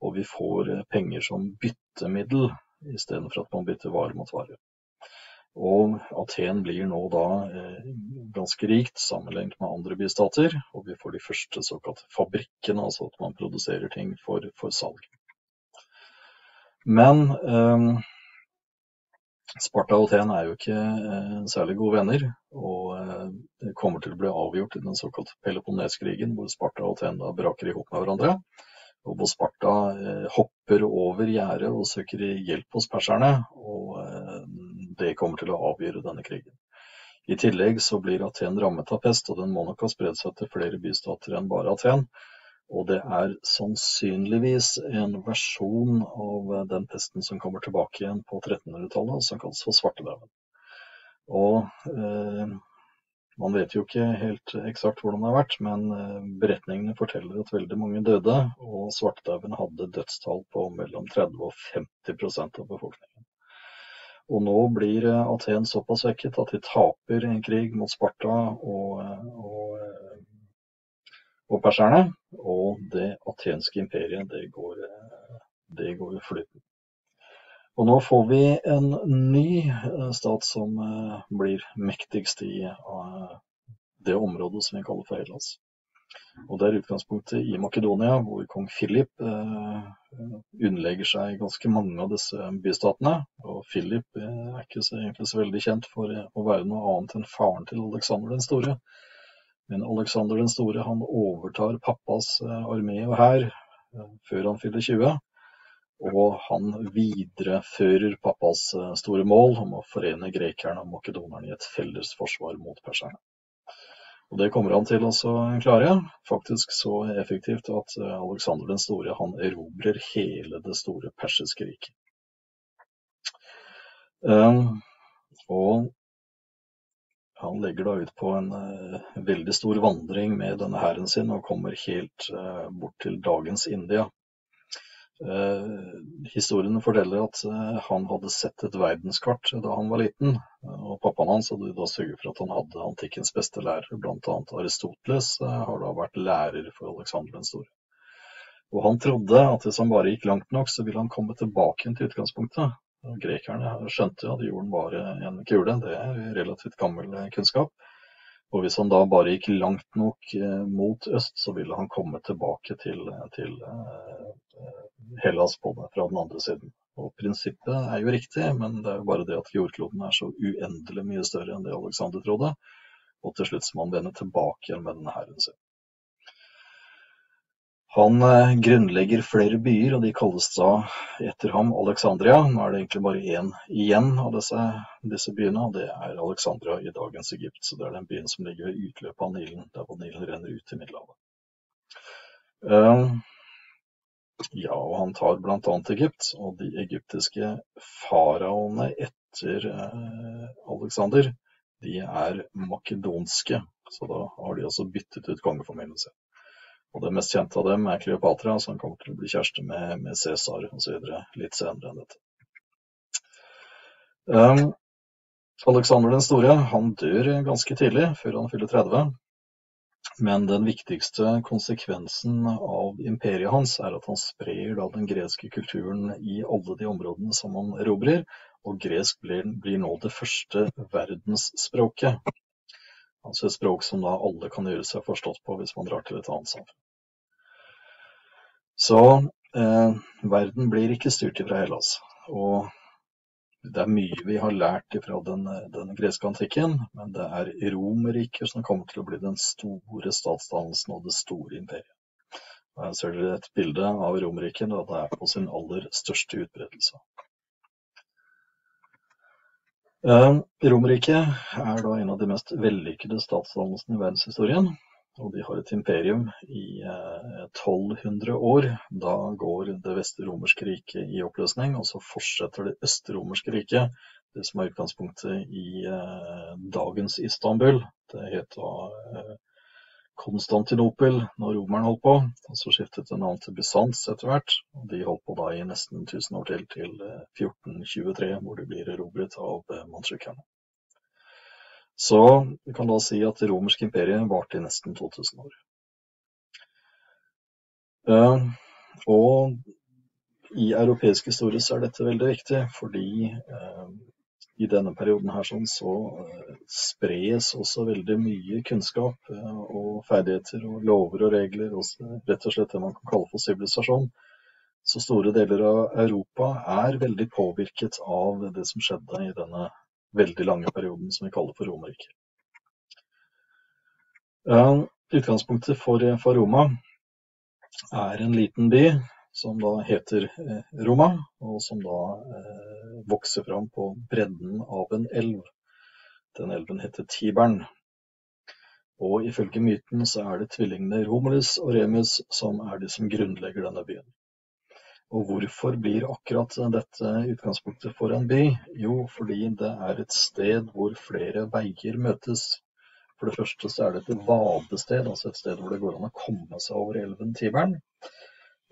Og vi får uh, penger som byttemiddel istedenfor at man bytter vare mot vare. Og Aten blir nå da eh, ganske rikt sammenlignet med andre bystater, og vi får de første såkalte fabrikkene, altså at man produserer ting for, for salg. Men eh, Sparta og Aten er jo ikke eh, særlig gode venner, og eh, det kommer til å bli avgjort i den såkalte Peloponneskrigen, hvor Sparta og Aten da braker ihop med hverandre. Og hvor Sparta eh, hopper over gjerdet og søker hjelp hos perserne. og eh, det kommer til å avgjøre denne krigen. I tillegg så blir Aten rammet av pest, og den må nok ha spredd seg til flere bystater enn bare Aten. Og det er sannsynligvis en versjon av den pesten som kommer tilbake igjen på 1300-tallet, som kalles for svartedauden. Og eh, man vet jo ikke helt eksakt hvordan det har vært, men eh, beretningene forteller at veldig mange døde, og svartedauden hadde dødstall på mellom 30 og 50% av befolkningen. Og nå blir eh, Aten såpass svekket at de taper en krig mot Sparta og, eh, og, eh, og perserne. Og det atenske imperiet, det går, det går flyten. Og nå får vi en ny stat som blir mektigst i det området som vi kaller for Hellas. Og Det er utgangspunktet i Makedonia, hvor kong Philip eh, underlegger seg ganske mange av disse bystatene. Og Philip eh, er ikke så, egentlig så veldig kjent for eh, å være noe annet enn faren til Alexander den store. Men Alexander den store han overtar pappas armé og hær før han fyller 20. Og han viderefører pappas store mål om å forene grekerne og makedonerne i et felles forsvar mot perserne. Og Det kommer han til å klare, faktisk så effektivt at Aleksander Alexander den store han erobrer hele det store persiske riket. Um, og han legger da ut på en uh, veldig stor vandring med denne hæren sin og kommer helt bort til dagens India. Eh, historien forteller at eh, han hadde sett et verdenskart da han var liten. Og pappaen hans hadde da sørget for at han hadde antikkens beste lærere, bl.a. Aristoteles eh, har da vært lærer for Alexander den store. Og han trodde at hvis han bare gikk langt nok, så ville han komme tilbake til utgangspunktet. Grekerne skjønte at jorden var en kule, det er relativt gammel kunnskap. Og hvis han da bare gikk langt nok eh, mot øst, så ville han komme tilbake til, til eh, Hellas på det fra den andre siden. Og Prinsippet er jo riktig, men det er jo bare det at jordkloden er så uendelig mye større enn det Alexander trodde. Og til slutt må han vende tilbake igjen med denne hæren sin. Han eh, grunnlegger flere byer, og de kalles da etter ham Alexandria. Nå er det egentlig bare én igjen av disse, disse, byene, og det er Alexandria i dagens Egypt. Så det er den byen som ligger ved utløpet av Nilen, der hvor Nilen renner ut til Middelhavet. Uh, ja, og han tar bl.a. Egypt, og de egyptiske faraoene etter uh, Alexander, de er makedonske. Så da har de altså byttet ut kongefamilien sin. Og det mest kjente av dem er Kleopatra, som kommer til å bli kjæreste med, med Cæsar osv. litt senere enn dette. Um, Alexander den store han dør ganske tidlig, før han fyller 30. Men den viktigste konsekvensen av imperiet hans er at han sprer da, den greske kulturen i alle de områdene som han erobrer. Og gresk blir, blir nå det første verdensspråket. Altså et språk som da alle kan gjøre seg forstått på hvis man drar til et annet samfunn. Så eh, verden blir ikke styrt ifra Hellas. Og det er mye vi har lært ifra den, den greske antikken, men det er Romerriket som kommer til å bli den store statsdannelsen og det store imperiet. Her ser dere et bilde av Romerriket da det er på sin aller største utbredelse. Eh, Romerriket er da en av de mest vellykkede statsdannelsene i verdenshistorien. Og de har et imperium i 1200 eh, år. Da går det vestromerske riket i oppløsning, og så fortsetter det østromerske riket, det som er utgangspunktet i eh, dagens Istanbul. Det heter Konstantinopel når romerne holdt på. og Så skiftet det navn til Bysants etter hvert. og De holdt på da i nesten 1000 år til, til 1423, eh, hvor de blir erobret av eh. Så vi kan da si at det romerske imperiet varte i nesten 2000 år. Uh, og i europeisk historie så er dette veldig viktig, fordi i denne perioden her sånn, så eh, spres også veldig mye kunnskap eh, og ferdigheter og lover og regler, også rett og slett det man kan kalle for sivilisasjon. Så store deler av Europa er veldig påvirket av det som skjedde i denne veldig lange perioden som vi kaller for Romerriket. Utgangspunktet for, for Roma er en liten by som da heter eh, Roma, og som da eh, vokser fram på bredden av en elv. Den elven heter Tibern. Og ifølge myten så er det tvillingene Romulus og Remus som er de som grunnlegger denne byen. Og hvorfor blir akkurat dette utgangspunktet for en by? Jo, fordi det er et sted hvor flere veier møtes. For det første så er det et vadested, altså et sted hvor det går an å komme seg over elven Tiberen.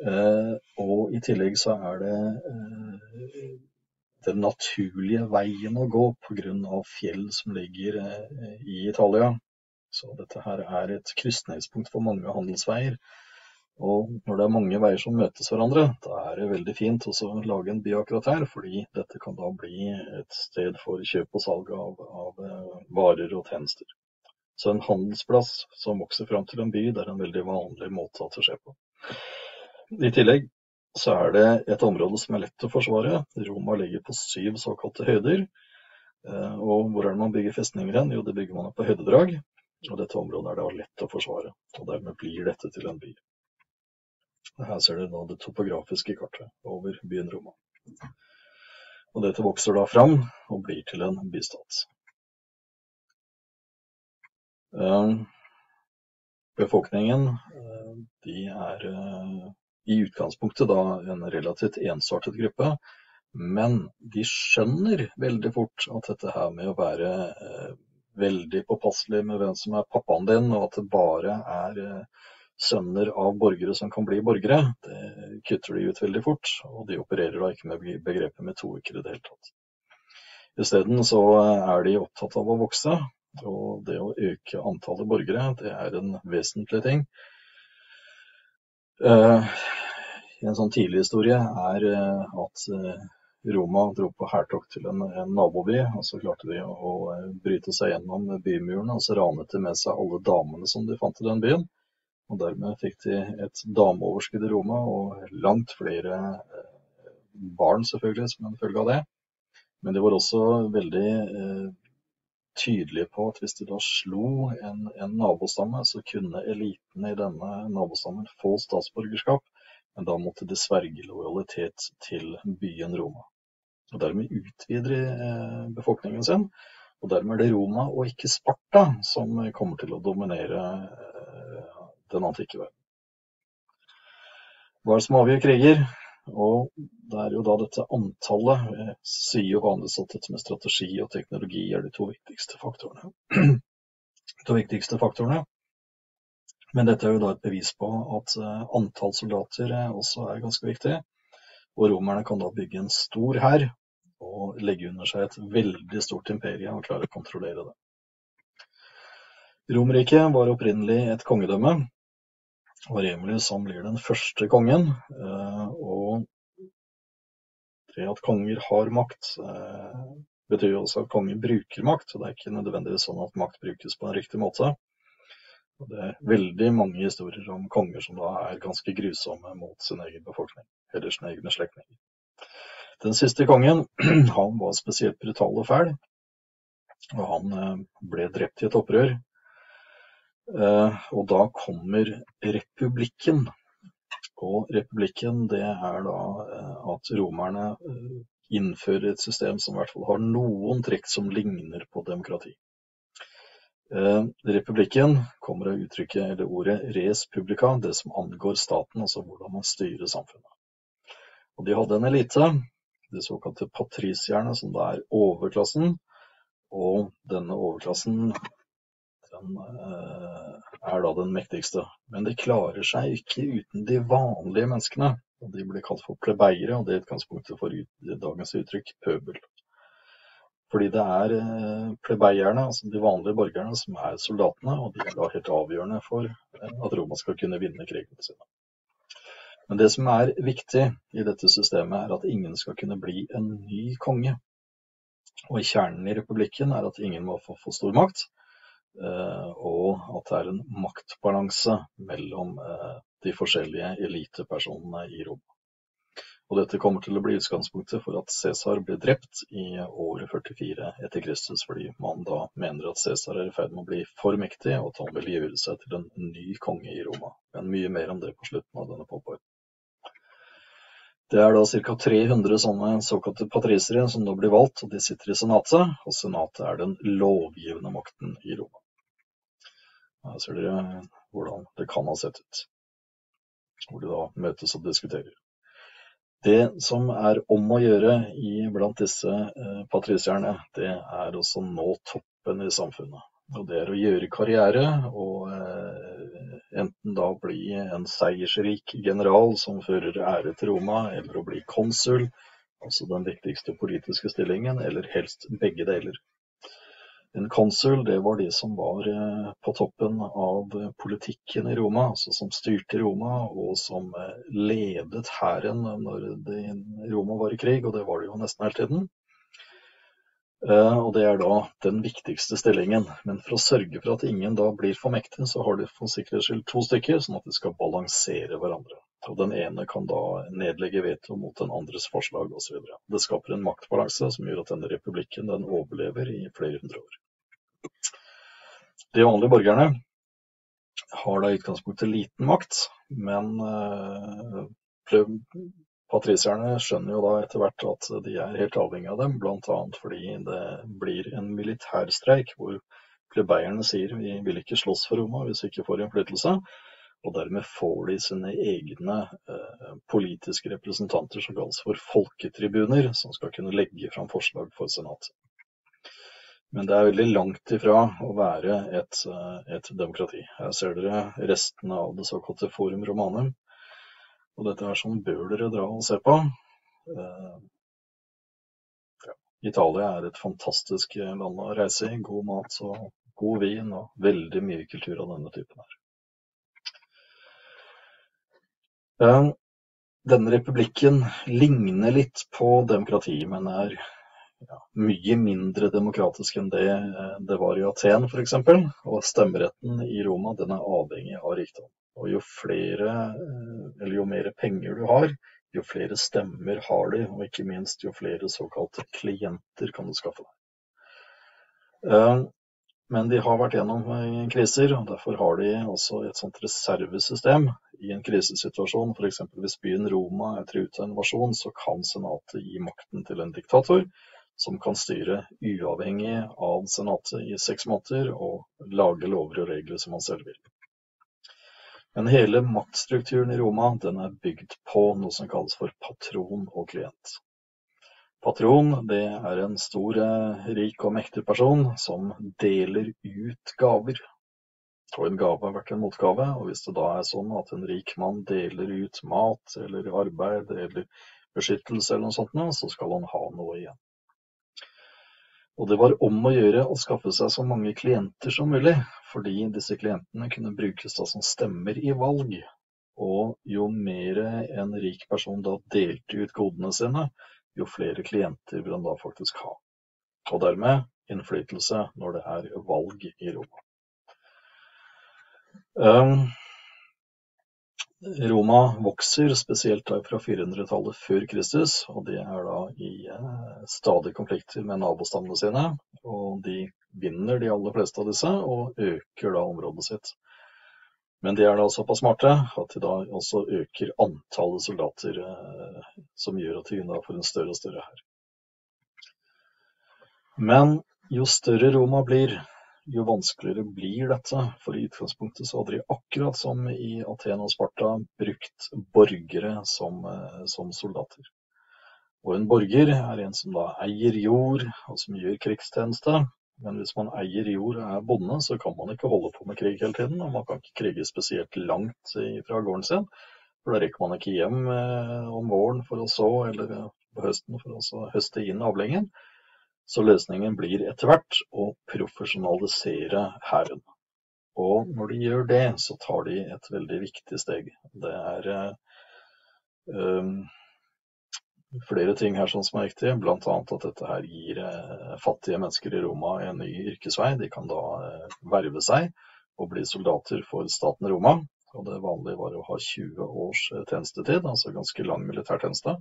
Eh, og i tillegg så er det eh, den naturlige veien å gå pga. fjell som ligger eh, i Italia. Så dette her er et krysningspunkt for mange handelsveier. Og når det er mange veier som møtes hverandre, da er det veldig fint å lage en by akkurat her, fordi dette kan da bli et sted for kjøp og salg av, av varer og tjenester. Så en handelsplass som vokser fram til en by, det er en veldig vanlig måte å skjer på. I tillegg så er det et område som er lett å forsvare. Roma ligger på syv såkalte høyder. Eh, og hvor er det man bygger festninger hen? Jo, det bygger man på høydedrag. Og dette området er da lett å forsvare. Og dermed blir dette til en by. Her ser du da det topografiske kartet over byen Roma. Og dette vokser da fram og blir til en bystat. Eh, befolkningen eh, de er i utgangspunktet da en relativt ensartet gruppe, men de skjønner veldig fort at dette her med å være veldig påpasselig med hvem som er pappaen din, og at det bare er sønner av borgere som kan bli borgere, det kutter de ut veldig fort. Og de opererer da ikke med begrepet med to uker i det hele tatt. Isteden så er de opptatt av å vokse, og det å øke antallet borgere, det er en vesentlig ting. Uh, en sånn tidlig historie er uh, at uh, Roma dro på hærtokt til en, en, naboby, og så klarte de å, bryte seg gjennom bymurene, og så ranet de med seg alle damene som de fant i den byen. Og dermed fikk de et dameoverskudd i Roma, og langt flere eh, barn selvfølgelig som en følge av det. Men de var også veldig eh, tydelige på at hvis de da slo en, en, nabostamme, så kunne eliten i denne nabostammen få statsborgerskap, men da måtte de sverge lojalitet til byen Roma. Og Dermed utvider de eh, befolkningen sin, og dermed er det Roma og ikke Sparta som kommer til å dominere den antikke verden. Hva er det som avgjør kriger? Og det er jo da dette antallet Vi sier jo vanligvis at dette med strategi og teknologi er de to viktigste faktorene. de to viktigste faktorene. Men dette er jo da et bevis på at eh, antall soldater eh, også er ganske viktig. Og romerne kan da bygge en stor hær og legge under seg et veldig stort imperie og klare å kontrollere det. Romerriket var opprinnelig et kongedømme, og Remulus han blir den første kongen. Eh, og det at konger har makt, eh, betyr jo også at konger bruker makt. og Det er ikke nødvendigvis sånn at makt brukes på en riktig måte. Og det er veldig mange historier om konger som da er ganske grusomme mot sin egen befolkning, eller sine egne slektninger. Den siste kongen han var spesielt brutal og fæl, og han eh, ble drept i et opprør og da kommer republikken. Og republikken det er da eh, at romerne eh, innfører et system som i hvert fall har noen trekk som ligner på demokrati. Republikken kommer av uttrykket eller ordet res publica, det som angår staten, altså hvordan man styrer samfunnet. Og de hadde en elite, de såkalte patrisierne, som da er overklassen. Og denne overklassen den eh, er da den mektigste. Men de klarer seg ikke uten de vanlige menneskene. og De blir kalt for plebeiere, og det er utgangspunktet for dagens uttrykk pøbel. Fordi det er eh, plebeierne, altså de vanlige borgerne, som er soldatene, og de er da helt avgjørende for eh, at Roma skal kunne vinne krigene sine. Men det som er viktig i dette systemet, er at ingen skal kunne bli en ny konge. Og kjernen i republikken er at ingen må få for stor makt, og at det er en maktbalanse mellom eh, de forskjellige elitepersonene i Rom. Og dette kommer til å bli utgangspunktet for at Cæsar ble drept i året 44 etter Kristus, fordi man da mener at Cæsar er i ferd med å bli for mektig, og at han vil gjøre seg til en ny konge i Roma. Men mye mer om det på slutten av denne påpåren. Det er da ca. 300 sånne såkalte patrisere som nå blir valgt, og de sitter i senatet. Og senatet er den lovgivende makten i Roma. Her ser dere hvordan det kan ha sett ut. Hvor de da møtes og diskuterer. Det som er om å gjøre blant disse eh, patricierne, det er også nå toppen i samfunnet. Og det er å gjøre karriere, og eh, enten da bli en seiersrik general som fører ære til Roma, eller å bli konsul, altså den viktigste politiske stillingen, eller helst begge deler. En konsul det var de som var eh, på toppen av politikken i Roma, altså som styrte Roma, og som eh, ledet hæren når Roma var i krig, og det var det jo nesten hele tiden. Eh, og det er da den viktigste stillingen. Men for å sørge for at ingen da blir for mektig, så har de for sikkerhets skyld to stykker, sånn at de skal balansere hverandre. Og den ene kan da nedlegge veto mot den andres forslag osv. Det skaper en maktbalanse som gjør at denne republikken den overlever i flere hundre år. De vanlige borgerne har da i utgangspunktet liten makt, men eh, patricierne skjønner jo da etter hvert at de er helt avhengig av dem, bl.a. fordi det blir en militærstreik hvor plebeierne sier vi vil ikke slåss for Roma hvis vi ikke får innflytelse. Og dermed får de sine egne eh, politiske representanter som kalles for folketribuner, som skal kunne legge fram forslag for senatet. Men det er veldig langt ifra å være et, eh, et demokrati. Her ser dere restene av det såkalte Forum Romanum. Og dette er sånn bør dere dra og se på. Uh, ja. Italia er et fantastisk land å reise i. God mat og god vin og veldig mye kultur av denne typen her. Uh, denne republikken ligner litt på demokrati, men er ja, mye mindre demokratisk enn det eh, det var i Aten f.eks. Og stemmeretten i Roma den er avhengig av rikdom. Og jo flere, eh, eller jo mer penger du har, jo flere stemmer har du, og ikke minst jo flere såkalte klienter kan du skaffe deg. Eh, men de har vært gjennom kriser, og derfor har de også et sånt reservesystem i en krisesituasjon. F.eks. hvis byen Roma er truet av invasjon, så kan senatet gi makten til en diktator som kan styre uavhengig av senatet i seks måneder og lage lover og regler som han selv vil. Men hele maktstrukturen i Roma den er bygd på noe som kalles for patron og klient. Patron det er en stor, eh, rik og mektig person som deler ut gaver. Og en gave har vært en motgave, og hvis det da er sånn at en rik mann deler ut mat eller arbeid eller beskyttelse eller noe sånt, så skal han ha noe igjen. Og det var om å gjøre å skaffe seg så mange klienter som mulig, fordi disse klientene kunne brukes da som stemmer i valg. Og jo mer en rik person da delte ut godene sine, jo flere klienter vil han da faktisk ha. Og dermed innflytelse når det er valg i Roma. Um, Roma vokser, spesielt fra 400-tallet før Kristus, og det er da i stadige stadig konflikter med nabostammene sine. Og de vinner de aller fleste av disse, og øker da området sitt. Men de er da såpass smarte at de da også øker antallet soldater, eh, som gjør at de da får en større og større hær. Men jo større Roma blir, jo vanskeligere blir dette. For i utgangspunktet så hadde de akkurat som i Aten og Sparta brukt borgere som, eh, som soldater. Og en borger er en som da eier jord, og som gjør krigstjeneste. Men hvis man eier jord og er bonde, så kan man ikke holde på med krig hele tiden. Og man kan ikke krige spesielt langt fra gården sin, for da rekker man ikke hjem eh, om våren for å så, eller på høsten for å høste inn avlingen. Så løsningen blir etter hvert å profesjonalisere hæren. Og når de gjør det, så tar de et veldig viktig steg. Det er um, flere ting her som er viktig, bl.a. at dette her gir uh, fattige mennesker i Roma en ny yrkesvei. De kan da verve seg og bli soldater for staten Roma. Og det vanlige var å ha 20 års tjenestetid, altså ganske lang militærtjeneste.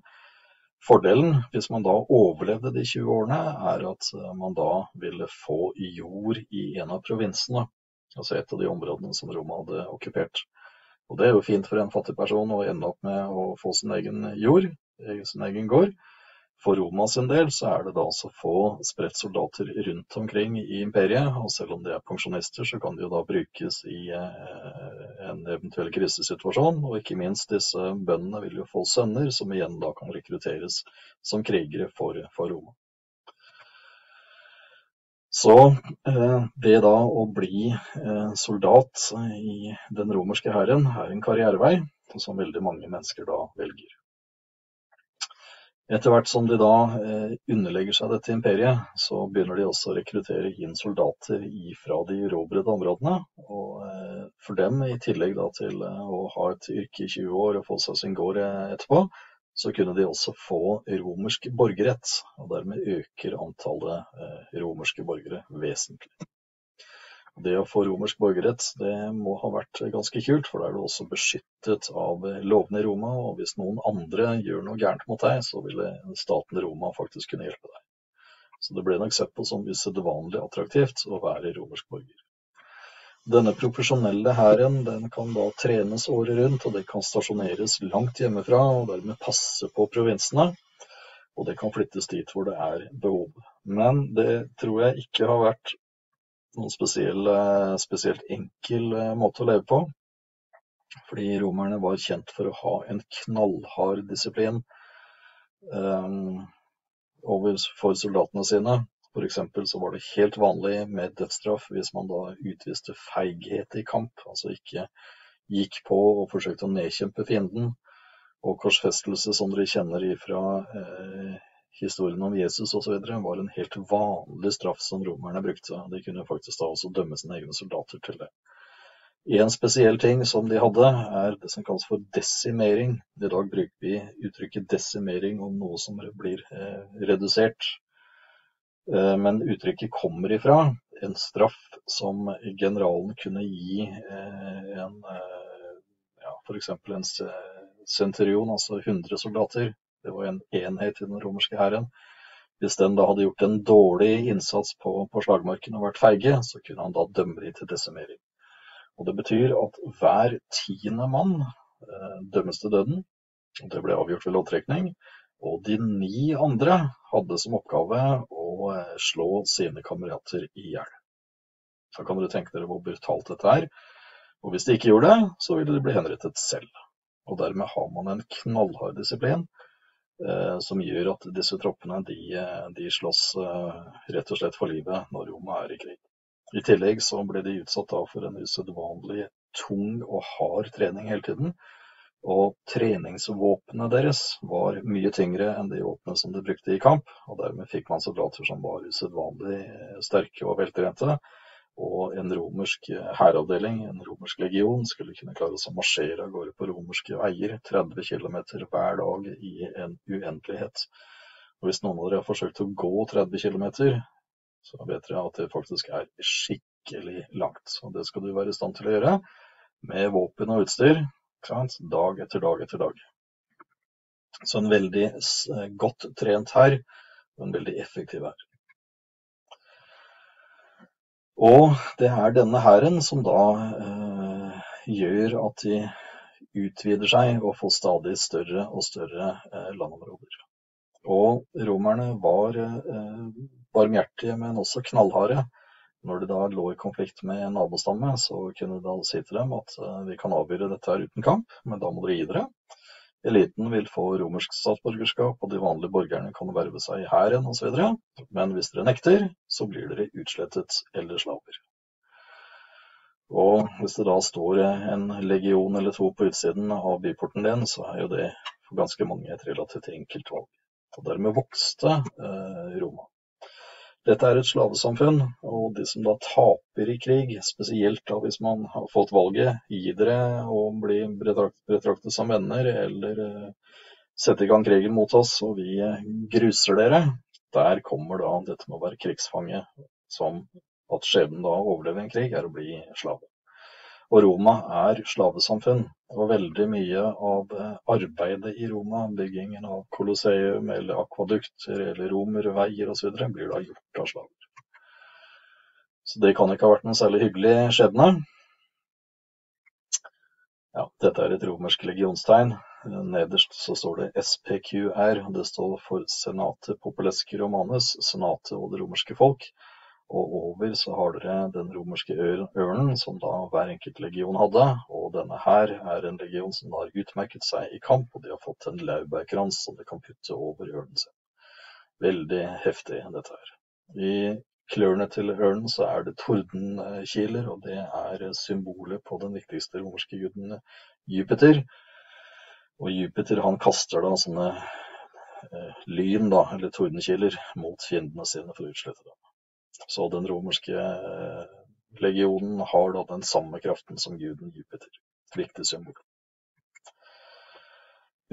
Fordelen, hvis man da overlevde de 20 årene, er at eh, man da ville få jord i en av provinsene. Altså et av de områdene som Roma hadde okkupert. Og det er jo fint for en fattig person å ende opp med å få sin egen jord, sin egen gård. For Roma sin del så er det da altså få spredt soldater rundt omkring i imperiet, og selv om de er pensjonister, så kan de jo da brukes i eh, en eventuell krisesituasjon. Og ikke minst disse bøndene vil jo få sønner, som igjen da kan rekrutteres som krigere for, for Roma. Så eh, det da å bli eh, soldat i den romerske hæren er en karrierevei som veldig mange mennesker da velger. Etter hvert som de da eh, underlegger seg dette imperiet, så begynner de også å rekruttere inn soldater fra de erobrede områdene. Og eh, for dem, i tillegg til eh, å ha et yrke i 20 år og få seg sin gård etterpå, så kunne de også få romersk borgerrett. Og dermed øker antallet romerske borgere vesentlig. Det å få romersk borgerrett det må ha vært ganske kult, for da er du også beskyttet av lovene i Roma. Og hvis noen andre gjør noe gærent mot deg, så ville staten Roma faktisk kunne hjelpe deg. Så det ble nok sett på som usedvanlig attraktivt å være romersk borger. Denne profesjonelle hæren den kan da trenes året rundt, og det kan stasjoneres langt hjemmefra og dermed passe på provinsene. Og det kan flyttes dit hvor det er behov. Men det tror jeg ikke har vært noen spesiell, eh, spesielt enkel eh, måte å leve på. Fordi romerne var kjent for å ha en knallhard disiplin um, for soldatene sine. F.eks. så var det helt vanlig med dødsstraff hvis man da utviste feighet i kamp. Altså ikke gikk på og forsøkte å nedkjempe fienden. Og korsfestelse, som dere kjenner ifra eh, historien om Jesus osv. var en helt vanlig straff som romerne brukte. De kunne faktisk da også dømme sine egne soldater til det. En spesiell ting som de hadde, er det som kalles for desimering. I dag bruker vi uttrykket desimering om noe som blir eh, redusert. Eh, men uttrykket kommer ifra en straff som generalen kunne gi eh, en eh, ja, f.eks. en centurion, altså 100 soldater, det var en enhet i den romerske hæren. Hvis den da hadde gjort en dårlig innsats på, på slagmarken og vært feige, så kunne han da dømme de til desimering. Og Det betyr at hver tiende mann eh, dømmes til døden. Det ble avgjort ved loddtrekning. Og de ni andre hadde som oppgave å eh, slå sine kamerater i hjel. Da kan dere tenke dere hvor brutalt dette er. Og hvis de ikke gjorde det, så ville de bli henrettet selv. Og dermed har man en knallhard disiplin som gjør at disse troppene de, eh, de slåss eh, rett og slett for livet når Roma er i krig. I tillegg så ble de utsatt for en usedvanlig tung og hard trening hele tiden. Og treningsvåpenet deres var mye tyngre enn de våpnene som de brukte i kamp. Og dermed fikk man soldater som var usedvanlig sterke og veltrente. Og en romersk hæravdeling, en romersk legion, skulle kunne klare å marsjere av gårde på romerske veier 30 km hver dag i en uendelighet. Og hvis noen av dere har forsøkt å gå 30 km, så vet dere at det faktisk er skikkelig langt. Og det skal du være i stand til å gjøre med våpen og utstyr dag etter dag etter dag. Så en veldig godt trent hær, og en veldig effektiv hær. Og det er denne hæren som da eh, gjør at de utvider seg og får stadig større og større eh, landområder. Og romerne var eh, barmhjertige, men også knallharde. Når de da lå i konflikt med en nabostamme, så kunne de da si til dem at eh, vi kan avgjøre dette her uten kamp, men da må dere gi dere. Eliten vil få romersk statsborgerskap, og de vanlige borgerne kan verve seg i hæren osv. Men hvis dere nekter, så blir dere utslettet eller slaver. Og hvis det da står en legion eller to på utsiden av byporten din, så er jo det for ganske mange et relativt enkelt valg. Og dermed vokste eh, Roma. Dette er et slavesamfunn, og de som da taper i krig, spesielt da hvis man har fått valget, gi dere og bli betraktet som venner, eller uh, sette i gang krigen mot oss og vi uh, gruser dere, der kommer da dette med å være krigsfange som at skjebnen da å overleve en krig er å bli slave. Og Roma er slavesamfunn. Og veldig mye av eh, arbeidet i Roma, byggingen av Colosseum eller akvadukter eller romerveier osv., blir da gjort av slaver. Så det kan ikke ha vært noen særlig hyggelig skjebne. Ja, dette er et romersk legionstegn. nederst så står det SPQR. Det står for Senate Populescu Romanus, Senatet og det romerske folk. Og over så har dere den romerske ørnen, som da hver enkelt legion hadde. Og denne her er en legion som har utmerket seg i kamp, og de har fått en laurbærkrans som de kan putte over ørnen sin. Veldig heftig, dette her. I klørne til ørnen så er det tordenkiler, og det er symbolet på den viktigste romerske guden Jupiter. Og Jupiter han kaster da sånne eh, lyn, da, eller tordenkiler, mot fiendene sine for å utslette dem. Så den romerske eh, legionen har da den samme kraften som guden Jupiter. Viktig symbol.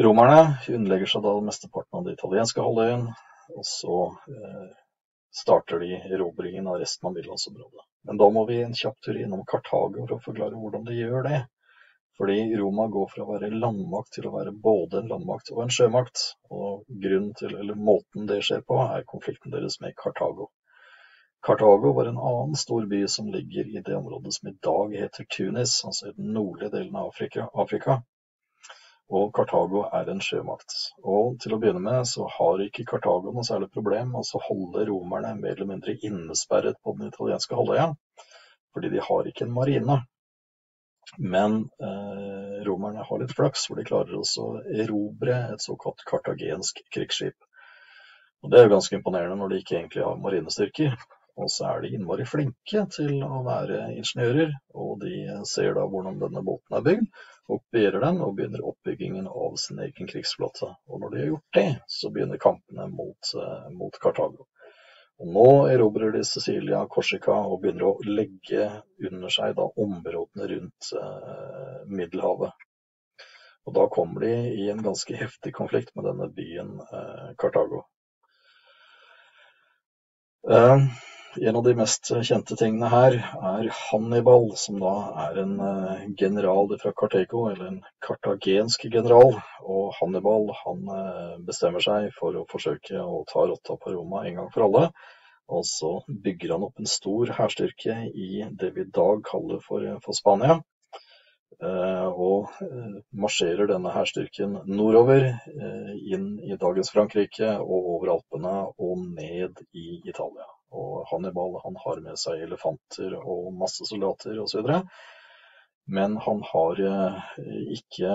Romerne underlegger seg da mesteparten av det italienske halvøyen, og så eh, starter de erobringen av resten av middelhavsområdet. Men da må vi en kjapp tur innom Kartago for å forklare hvordan de gjør det. Fordi Roma går fra å være landmakt til å være både en landmakt og en sjømakt. Og grunnen til, eller måten det skjer på, er konflikten deres med Kartago. Kartago var en annen stor by som ligger i det området som i dag heter Tunis, altså i den nordlige delen av Afrika. Afrika. Og Kartago er en sjømakt. Og til å begynne med så har ikke Kartago noe særlig problem med å holde romerne mer eller mindre innesperret på den italienske halvøya, fordi de har ikke en marine. Men eh, romerne har litt flaks, for de klarer også å erobre et såkalt kartagensk krigsskip. Og Det er jo ganske imponerende når de ikke egentlig har marinestyrker. Og så er de innmari flinke til å være ingeniører, og de ser da hvordan denne båten er bygd, kopierer den og begynner oppbyggingen av sin egen krigsflåte. Og når de har gjort det, så begynner kampene mot, uh, mot Kartago. Og nå erobrer de Sicilia, Korsika og begynner å legge under seg da områdene rundt eh, Middelhavet. Og da kommer de i en ganske heftig konflikt med denne byen eh, Kartago. Uh, en av de mest kjente tingene her er Hannibal, som da er en eh, general fra Cartego, eller en kartagensk general. Og Hannibal han eh, bestemmer seg for å forsøke å ta rotta på Roma en gang for alle. Og så bygger han opp en stor hærstyrke i det vi i dag kaller for, for Spania. Eh, og marsjerer denne hærstyrken nordover, inn i dagens Frankrike og over Alpene og ned i Italia. Og Hannibal han har med seg elefanter og masse soldater osv. Men han har eh, ikke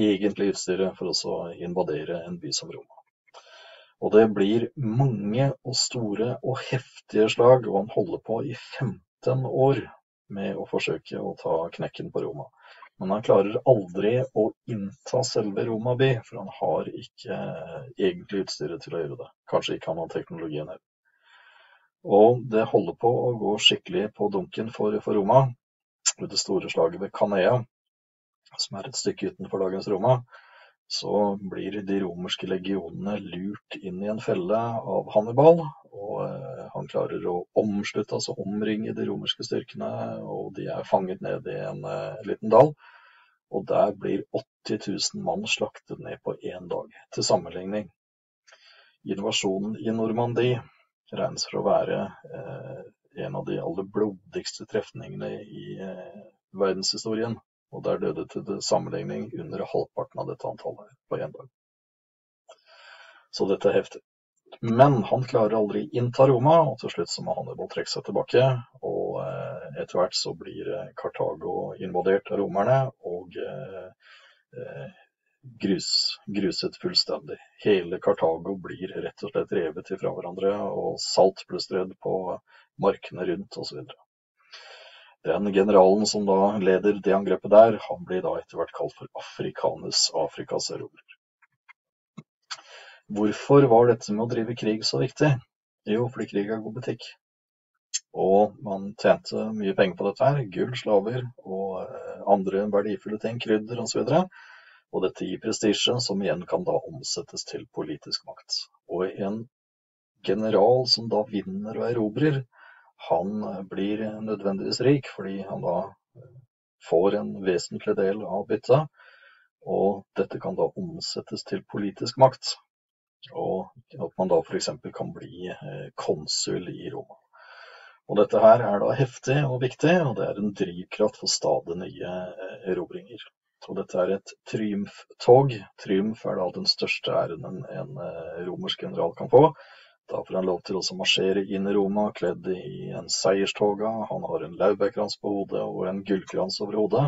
egentlig utstyret for å invadere en by som Roma. Og det blir mange og store og heftige slag, og han holder på i 15 år med å forsøke å ta knekken på Roma. Men han klarer aldri å innta selve Roma by, for han har ikke egentlig utstyret til å gjøre det. Kanskje ikke han har teknologien heller. Og det holder på å gå skikkelig på dunken for, for Roma. Ved det store slaget ved Canea, som er et stykke utenfor dagens Roma, så blir de romerske legionene lurt inn i en felle av Hannibal. Og eh, han klarer å omslutte, altså omringe de romerske styrkene, og de er fanget ned i en eh, liten dal. Og der blir 80 000 mann slaktet ned på én dag. Til sammenligning, invasjonen i Normandie regnes for å være eh, en av de aller blodigste trefningene i eh, verdenshistorien. Og der døde til sammenligning under halvparten av dette antallet på én dag. Så dette er heftig. Men han klarer aldri innta Roma, og til slutt så må Hannibal trekke seg tilbake. Og eh, etter hvert så blir Kartago invadert av romerne, og gruset fullstendig. Hele Kartago blir rett og slett revet ifra hverandre, og salt ble strødd på markene rundt osv. Den generalen som da leder det angrepet der, han blir da etter hvert kalt for Afrikanes, Afrikas erobrer. Hvorfor var dette med å drive krig så viktig? Jo, fordi krig er god butikk. Og man tjente mye penger på dette her. Gull, slaver og eh, andre verdifulle ting, krydder osv. Og dette gir prestisje, som igjen kan da omsettes til politisk makt. Og en general som da vinner og erobrer, han blir nødvendigvis rik, fordi han da får en vesentlig del av byttet. Og dette kan da omsettes til politisk makt. Og at man da f.eks. kan bli eh, konsul i Roma. Og dette her er da heftig og viktig, og det er en drivkraft for stadig nye eh, erobringer. Og dette er et triumftog. Triumf er da den største æren en, en romersk general kan få. Da får han lov til å marsjere inn i Roma kledd i en seierstoga. Han har en laurbærkrans på hodet og en gullkrans over hodet.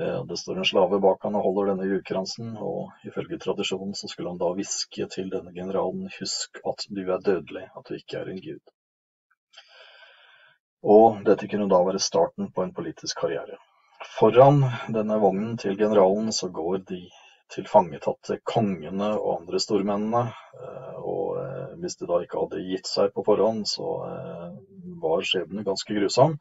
Eh, det står en slave bak han og holder denne jukransen, og ifølge tradisjonen så skulle han da hviske til denne generalen husk at du er dødelig, at du ikke er en gud. Og dette kunne da være starten på en politisk karriere. Foran denne vognen til generalen så går de tilfangetatte kongene og andre stormennene. Eh, og eh, hvis de da ikke hadde gitt seg på forhånd, så eh, var skjebnen ganske grusom.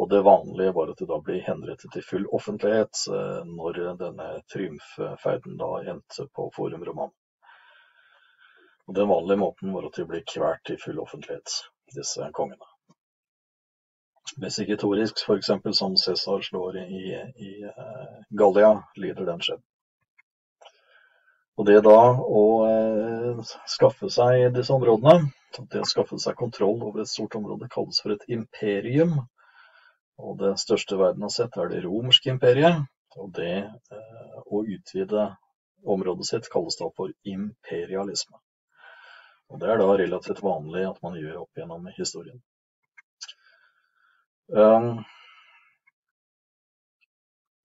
Og det vanlige var at de da ble henrettet i full offentlighet når denne triumfferden da endte på Forum Roman. Og Den vanlige måten var at de ble kvært i full offentlighet, disse kongene. Vesigitorisk, f.eks., som Cæsar slår i, i Gallia, lider den skjebnen. Og det da å eh, skaffe seg disse områdene, det å skaffe seg kontroll over et stort område, kalles for et imperium. Og det største verden har sett, er det romerske imperiet. Og det eh, å utvide området sitt kalles da for imperialisme. Og det er da relativt vanlig at man gjør opp gjennom historien. Um,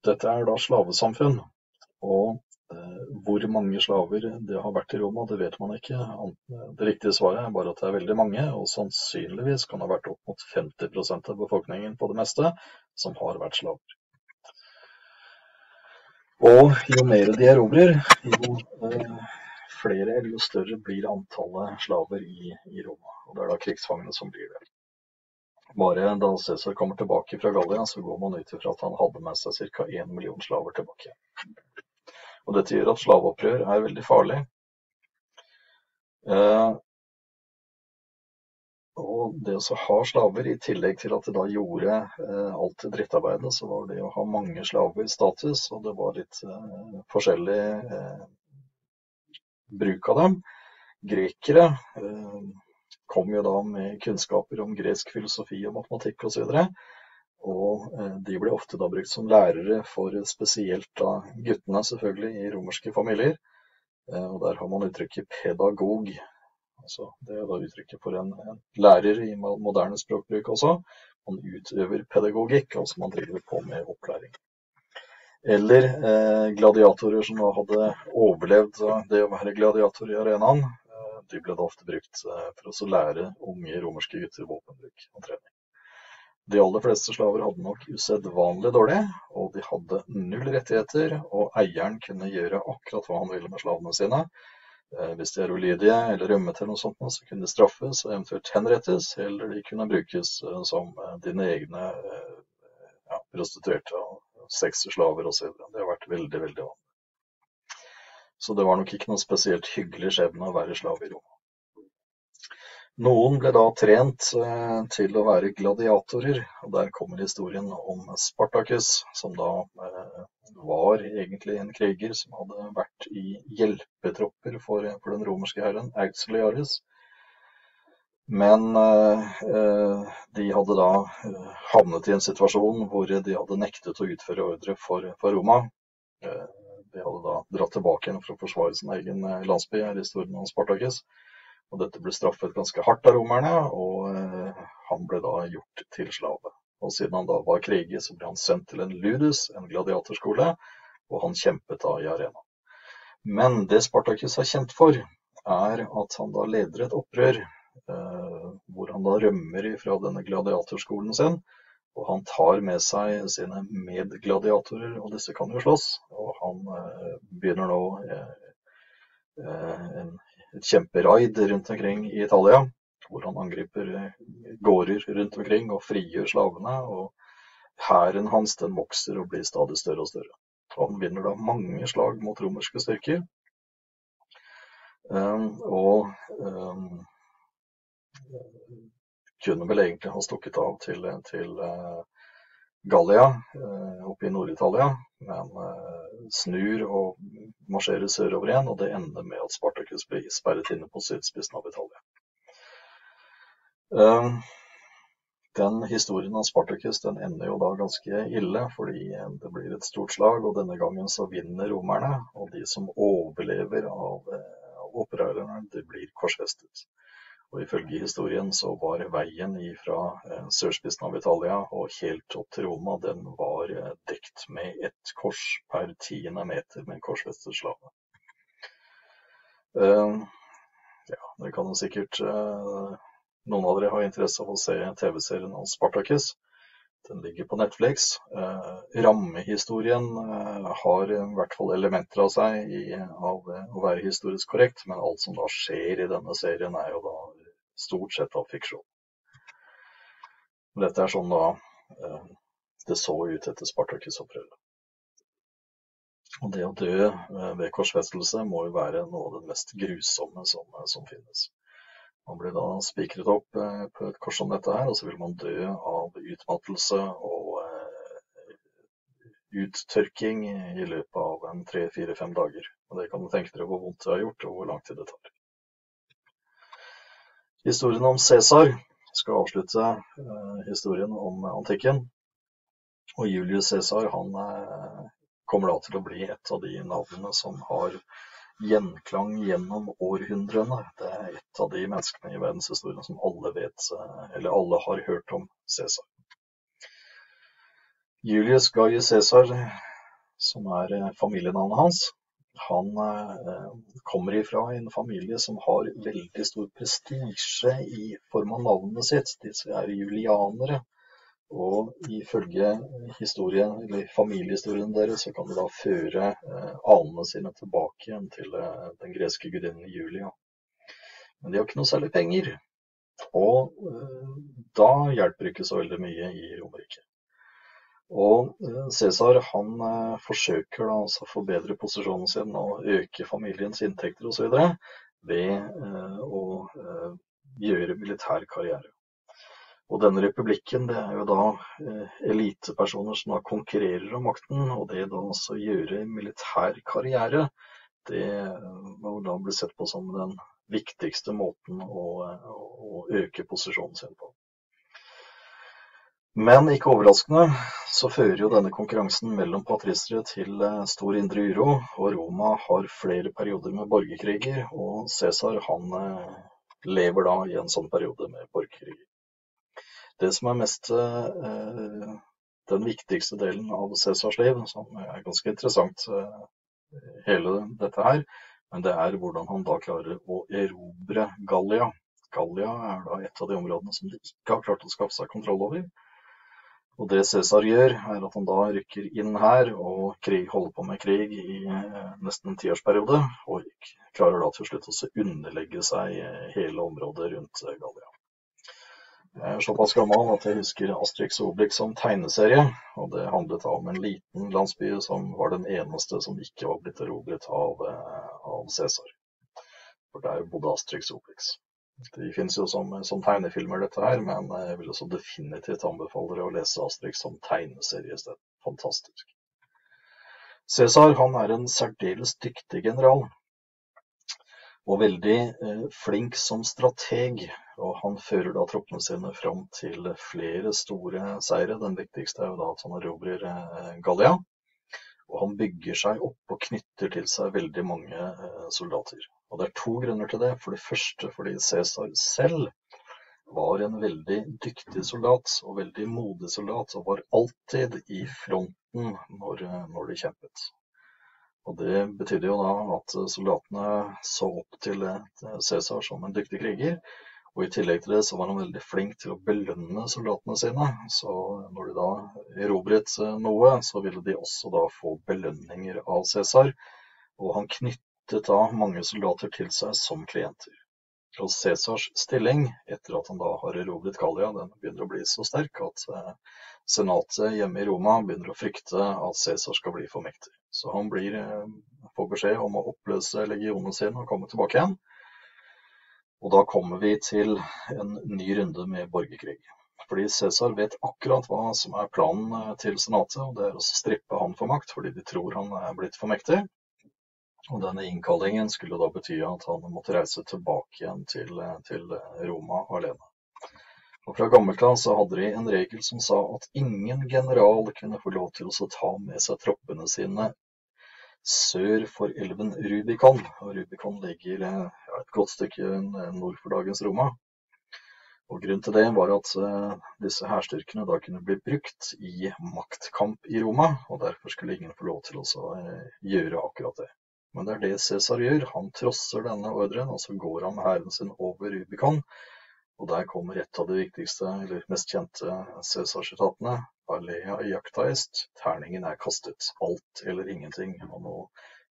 dette er da slavesamfunn. Og Eh, hvor mange slaver det har vært i Roma, det vet man ikke. Det riktige svaret er bare at det er veldig mange, og sannsynligvis kan det ha vært opp mot 50% av befolkningen på det meste som har vært slaver. Og jo mer de erobrer, jo eh, flere eller jo større blir antallet slaver i, i, Roma. Og det er da krigsfangene som blir det. Bare da Cæsar kommer tilbake fra Gallia, så går man ut ifra at han hadde med seg ca. 1 million slaver tilbake. Og dette gjør at slaveopprør er veldig farlig. Eh, og det å ha slaver, i tillegg til at det da gjorde eh, alt drittarbeidet, så var det å ha mange slaver status, og det var litt eh, forskjellig eh, bruk av dem. Grekere eh, kom jo da med kunnskaper om gresk filosofi og matematikk osv. Og, og eh, de ble ofte da brukt som lærere for spesielt da guttene, selvfølgelig, i romerske familier. Eh, og der har man uttrykket pedagog. Altså, det er da uttrykket for en, en lærer i moderne språkbruk også. Man utøver pedagogikk, altså man driver på med opplæring. Eller eh, gladiatorer som da hadde overlevd det å være gladiator i arenaen. De ble da ofte brukt eh, for å lære unge romerske gutter våpenbruk og trening. De aller fleste slaver hadde nok usedvanlig dårlig, og de hadde null rettigheter, og eieren kunne gjøre akkurat hva han ville med slavene sine. Eh, hvis de er ulydige eller rømmet eller noe sånt, så kunne de straffes og eventuelt henrettes, eller de kunne brukes eh, som dine egne ja, prostituerte og sexslaver osv. Det har vært veldig, veldig vanlig. Så det var nok ikke noe spesielt hyggelig skjebne å være slave i Roma. Noen ble da trent eh, til å være gladiatorer, og der kommer historien om Spartacus, som da eh, var egentlig en kriger som hadde vært i hjelpetropper for, for den romerske hæren, Auxiliaris. Men eh, de hadde da havnet i en situasjon hvor de hadde nektet å utføre ordre for Roma. De hadde da dratt tilbake igjen for å forsvare sin egen landsby, i historien om Spartakis. Og dette ble straffet ganske hardt av romerne, og eh, han ble da gjort til slave. Og siden han da var kriger, så ble han sendt til en ludus, en gladiatorskole, og han kjempet da i arena. Men det Spartakus er kjent for, er at han da leder et opprør eh, hvor han da rømmer fra denne gladiatorskolen sin. Og han tar med seg sine medgladiatorer, og disse kan jo slåss. Og han eh, begynner nå eh, eh en et kjemperaid rundt omkring i Italia. Hvor han angriper gårder rundt omkring og frigjør slavene. og Hæren hans den vokser og blir stadig større og større. Og han vinner da mange slag mot romerske styrker. Um, og um, kunne vel egentlig ha stukket av til, til uh, Gallia uh, oppe i Nord-Italia, men uh, snur og marsjerer sørover igjen, og det ender med at Spartacus blir sperret inne på sydspissen av Italia. Den historien av Spartacus den ender jo da ganske ille, fordi det blir et stort slag, og denne gangen så vinner romerne. Og de som overlever av opprørerne, de blir korsfestet. Og ifølge historien så var veien fra eh, sørspissen av Italia og helt opp til Roma, den var eh, dekt med ett kors per tiende meter med en korsfestet slave. Uh, ja, dere kan jo sikkert Noen av dere har interesse av å se TV-serien om Spartacus. Den ligger på Netflix. Rammehistorien har i hvert fall elementer av seg i, av å være historisk korrekt, men alt som da skjer i denne serien, er jo da stort sett av fiksjon. Dette er sånn da eh, det så ut etter Spartakus-opprøret. Og det å dø eh, ved korsfestelse må jo være noe av det mest grusomme som, eh, som finnes. Man blir da spikret opp på et kors som dette her, og så vil man dø av utmattelse og uttørking i løpet av en tre, fire, fem dager. Og det kan du tenke dere hvor vondt det har gjort, og hvor lang tid det tar. Historien om Cæsar skal avslutte uh, historien om antikken. Og Julius Cæsar uh, kommer da til å bli et av de navnene som har gjenklang gjennom århundrene. Det er et av de menneskene i verdenshistorien som alle vet, uh, eller alle har hørt om Cæsar. Julius Gaius Cæsar, som er familienavnet hans, han eh, kommer ifra en familie som har veldig stor prestisje i form av navnet sitt. Disse er julianere. Og ifølge historien, eller familiehistorien deres så kan de da føre eh, anene sine tilbake igjen til eh, den greske gudinnen Julia. Men de har ikke noe særlig penger. Og da hjelper det ikke så veldig mye i Romerike. Og eh, Cæsar han eh, forsøker da altså å forbedre posisjonen sin og øke familiens inntekter osv. ved eh, å gjøre militær karriere. Og denne republikken det er jo da elitepersoner som da konkurrerer om makten, og det da også gjøre militær karriere, det må da bli sett på som den viktigste måten å, å øke posisjonen sin på. Men ikke overraskende så fører jo denne konkurransen mellom patrisere til eh, stor indre uro, og Roma har flere perioder med borgerkriger, og Cæsar han eh, lever da i en sånn periode med borgerkriger. Det som er mest eh, den viktigste delen av Cæsars liv, som er ganske interessant hele dette her, men det er hvordan han da klarer å erobre Gallia. Gallia er da et av de områdene som de ikke har klart å skaffe seg kontroll over. Og det Cæsar gjør, er at han da rykker inn her og krig, holder på med krig i eh, nesten en tiårsperiode. Og klarer da til slutt å underlegge seg eh, hele området rundt eh, Gallia. Jeg er såpass gammel at jeg husker Astrix Obelix som tegneserie. Og det handlet om en liten landsby som var den eneste som ikke var blitt erobret av, av Cæsar. For der bodde Astrix Obelix. De finnes jo som, som, tegnefilmer, dette her, men jeg vil også definitivt anbefale dere å lese Asterix som tegneserie i stedet. Fantastisk. Cæsar er en særdeles dyktig general, og veldig eh, flink som strateg. Og han fører da troppene sine fram til flere store seire. Den viktigste er jo da at han erobrer eh, Gallia. Og han bygger seg opp og knytter til seg veldig mange eh, soldater. Og Det er to grunner til det. For det første fordi Cæsar selv var en veldig dyktig soldat og veldig modig soldat, og var alltid i fronten når, når de kjempet. Og Det betydde jo da at soldatene så opp til Cæsar som en dyktig kriger. Og I tillegg til det så var han veldig flink til å belønne soldatene sine. Så når de da erobret noe, så ville de også da få belønninger av Cæsar. Og han knyttet knyttet da mange soldater til seg som klienter. Og Cæsars stilling, etter at han da har erobret Gallia, den begynner å bli så sterk at eh, senatet hjemme i Roma begynner å frykte at Cæsar skal bli for mektig. Så han blir, eh, får beskjed om å oppløse legionene sine og komme tilbake igjen. Og da kommer vi til en ny runde med borgerkrig. Fordi Cæsar vet akkurat hva som er planen eh, til senatet, og det er å strippe han for makt fordi de tror han er blitt for mektig. Og denne innkallingen skulle da bety at han måtte reise tilbake igjen til, til Roma alene. Og Fra gammelt av så hadde de en regel som sa at ingen general kunne få lov til å ta med seg troppene sine sør for elven Rubicon. Og Rubicon ligger et godt stykke nord for dagens Roma. Og Grunnen til det var at uh, disse hærstyrkene da kunne bli brukt i maktkamp i Roma, og derfor skulle ingen få lov til å uh, gjøre akkurat det. Men det er det Cæsar gjør. Han trosser denne ordren, og så går han med hæren sin over Rubicon. Og der kommer et av de viktigste, eller mest kjente Cæsar-sitatene. Alea iactaist. Terningen er kastet. Alt eller ingenting. Og nå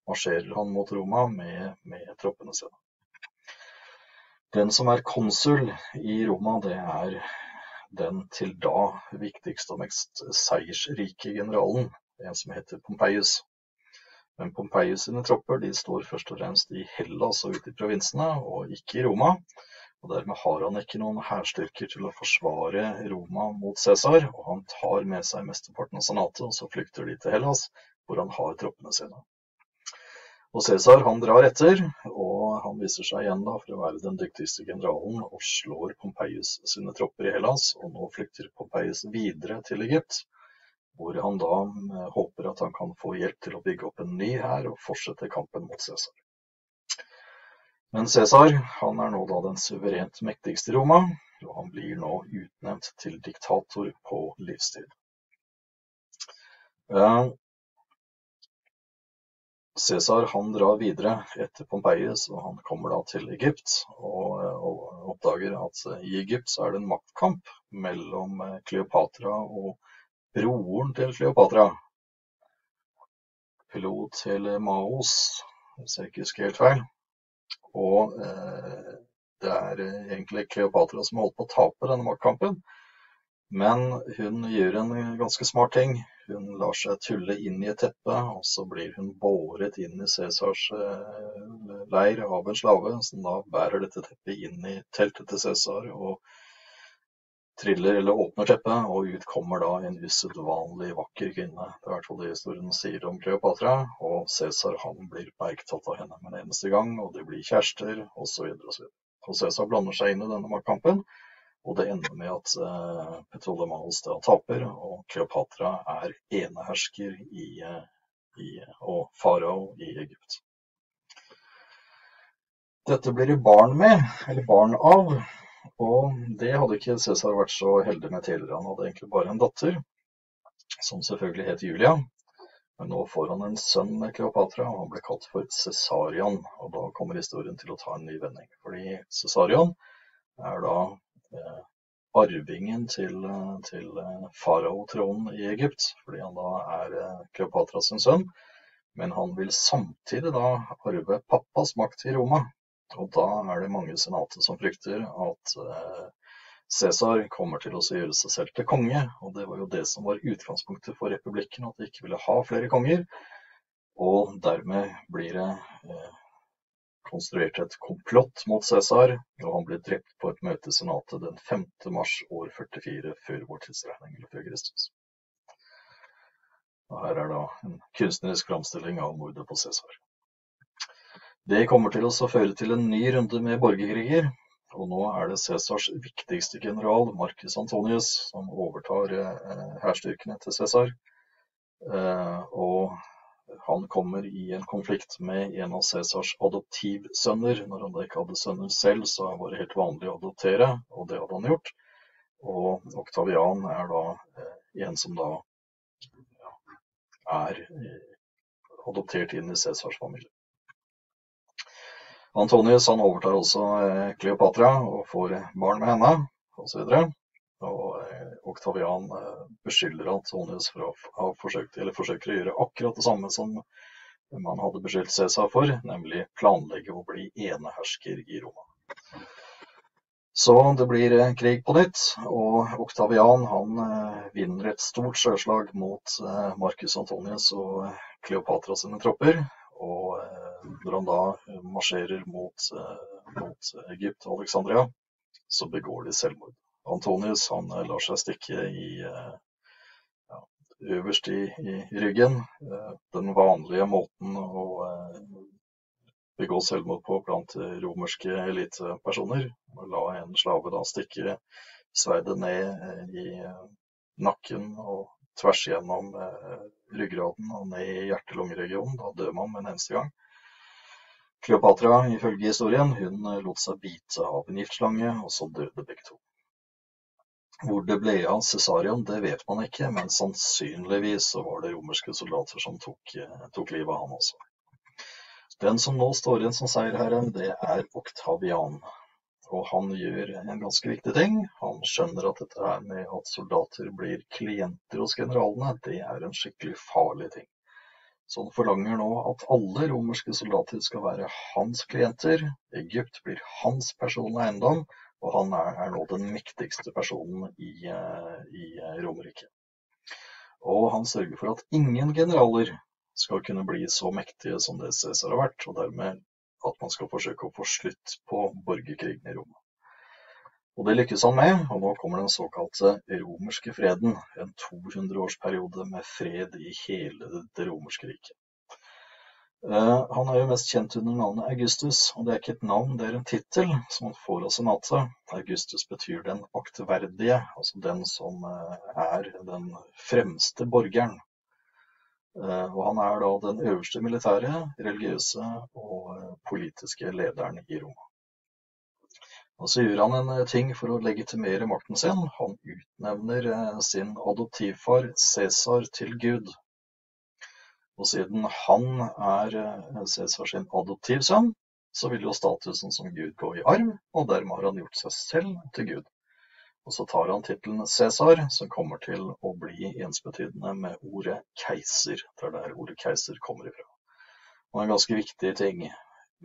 marsjerer han mot Roma med, med troppene sine. Den som er konsul i Roma, det er den til da viktigste og mest seiersrike generalen, en som heter Pompeius. Men Pompeius sine tropper de står først og fremst i Hellas og ute i provinsene, og ikke i Roma. Og Dermed har han ikke noen hærstyrker til å forsvare Roma mot Cæsar, og han tar med seg mesteparten av senatet, og så flykter de til Hellas, hvor han har troppene sine. Og Cæsar drar etter, og han viser seg igjen da for å være den dyktigste generalen og slår Pompeius sine tropper i Hellas. Og nå flykter Pompeius videre til Egypt, hvor han da eh, håper at han kan få hjelp til å bygge opp en ny hær og fortsette kampen mot Cæsar. Men Cæsar er nå da den suverent mektigste i Roma, og han blir nå utnevnt til diktator på livstid. Eh, Cæsar han drar videre etter Pompeius, og han kommer da til Egypt og, og oppdager at i Egypt så er det en maktkamp mellom Kleopatra og broren til Kleopatra. Pilot til Maos, hvis jeg ikke husker helt feil. Og eh, det er egentlig Kleopatra som holdt på å tape denne maktkampen. Men hun gjør en ganske smart ting. Hun lar seg tulle inn i et teppe, og så blir hun båret inn i Cæsars eh, leir av en slave, som da bærer dette teppet inn i teltet til Cæsar og triller eller åpner teppet, og ut kommer da en usedvanlig vakker kvinne. Det er i hvert fall det historien sier om Kleopatra, og Cæsar han blir bergtatt av henne med en eneste gang, og de blir kjærester, osv. osv. Og Cæsar blander seg inn i denne maktkampen. Og det ender med at eh, Ptolemaios da taper, og Kleopatra er enehersker i, uh, i, og farao i Egypt. Dette blir det barn med, eller barn av, og det hadde ikke Cæsar vært så heldig med tidligere. Han hadde egentlig bare en datter, som selvfølgelig het Julia. Men nå får han en sønn med Kleopatra, og han ble kalt for Cæsarion. Og da kommer historien til å ta en ny vending. Fordi Cæsarion er da Eh, arvingen til, eh, til eh, faraotronen i Egypt, fordi han da er Kleopatras sønn. Men han vil samtidig da arve pappas makt i Roma. Og da er det mange i senatet som frykter at Cæsar kommer til å gjøre seg selv til konge. Og det var jo det som var utgangspunktet for republikken, at de ikke ville ha flere konger. Og dermed blir det konstruerte et komplott mot Cæsar, og han ble drept på et møte i senatet den 5. mars år 44 før vår tidsregning, eller før Kristus. Og her er da en kunstnerisk framstilling av mordet på Cæsar. Det kommer til å føre til en ny runde med borgerkriger, og nå er det Cæsars viktigste general, Marcus Antonius, som overtar eh, til Cæsar. Eh, og han kommer i en konflikt med en av Cæsars adoptivsønner. Når han da ikke hadde sønner selv, så var det helt vanlig å adoptere, og det hadde han gjort. Og Oktavian er da eh, en som da er eh, adoptert inn i Cæsars familie. Antonius han overtar også eh, Kleopatra og får barn med henne osv. Og eh, Oktavian eh, beskylder Antonius for å ha forsøkt, eller forsøker å gjøre akkurat det samme som man hadde beskyldt Cæsar for, nemlig planlegge å bli enehersker i Roma. Så det blir eh, krig på nytt, og Oktavian han vinner et stort sjøslag mot Marcus Antonius og Kleopatra sine tropper. Og når han da marsjerer mot, mot Egypt og Alexandria, så begår de selvmord. Antonius han eh, lar seg stikke i, eh, ja, øverst i, i, ryggen. Eh, den vanlige måten å begå selvmord på blant romerske elitepersoner. La en slave da stikke sverdet ned i nakken og tvers gjennom ryggraden og ned i hjerte-lungeregionen. Da dør man med en eneste gang. Kleopatra, ifølge historien, hun lot seg bite av en giftslange, og så døde begge to. Hvor det ble av Cesarion, det vet man ikke, men sannsynligvis så var det romerske soldater som tok, tok livet av han også. Den som nå står igjen som seierherren, det er Oktavian. Og han gjør en ganske viktig ting. Han skjønner at dette her med at soldater blir klienter hos generalene, det er en skikkelig farlig ting. Så han forlanger nå at alle romerske soldater skal være hans klienter. Egypt blir hans personlige eiendom, og han er, er nå den mektigste personen i, eh, i Romerike. Og han sørger for at ingen generaler skal kunne bli så mektige som det Cæsar har vært, og dermed at man skal forsøke å få slutt på borgerkrigen i Roma. Og det lykkes han med, og nå kommer den såkalte romerske freden, en 200-årsperiode med fred i hele det romerske riket. Uh, han er jo mest kjent under navnet Augustus, og det er ikke et navn, det er en tittel som han får av senatet. Augustus betyr den aktverdige, altså den som uh, er den fremste borgeren. Uh, og han er da den øverste militære, religiøse og politiske lederen i Roma. Og så gjør han en eh, ting for å legitimere makten sin. Han utnevner eh, sin adoptivfar Cæsar til gud. Og siden han er Cæsars Cæsar sin adoptivsønn, så vil jo statusen som gud gå i arv, og dermed har han gjort seg selv til gud. Og så tar han tittelen Cæsar, som kommer til å bli ensbetydende med ordet keiser. Det er der ordet keiser kommer ifra. Og en ganske viktig ting.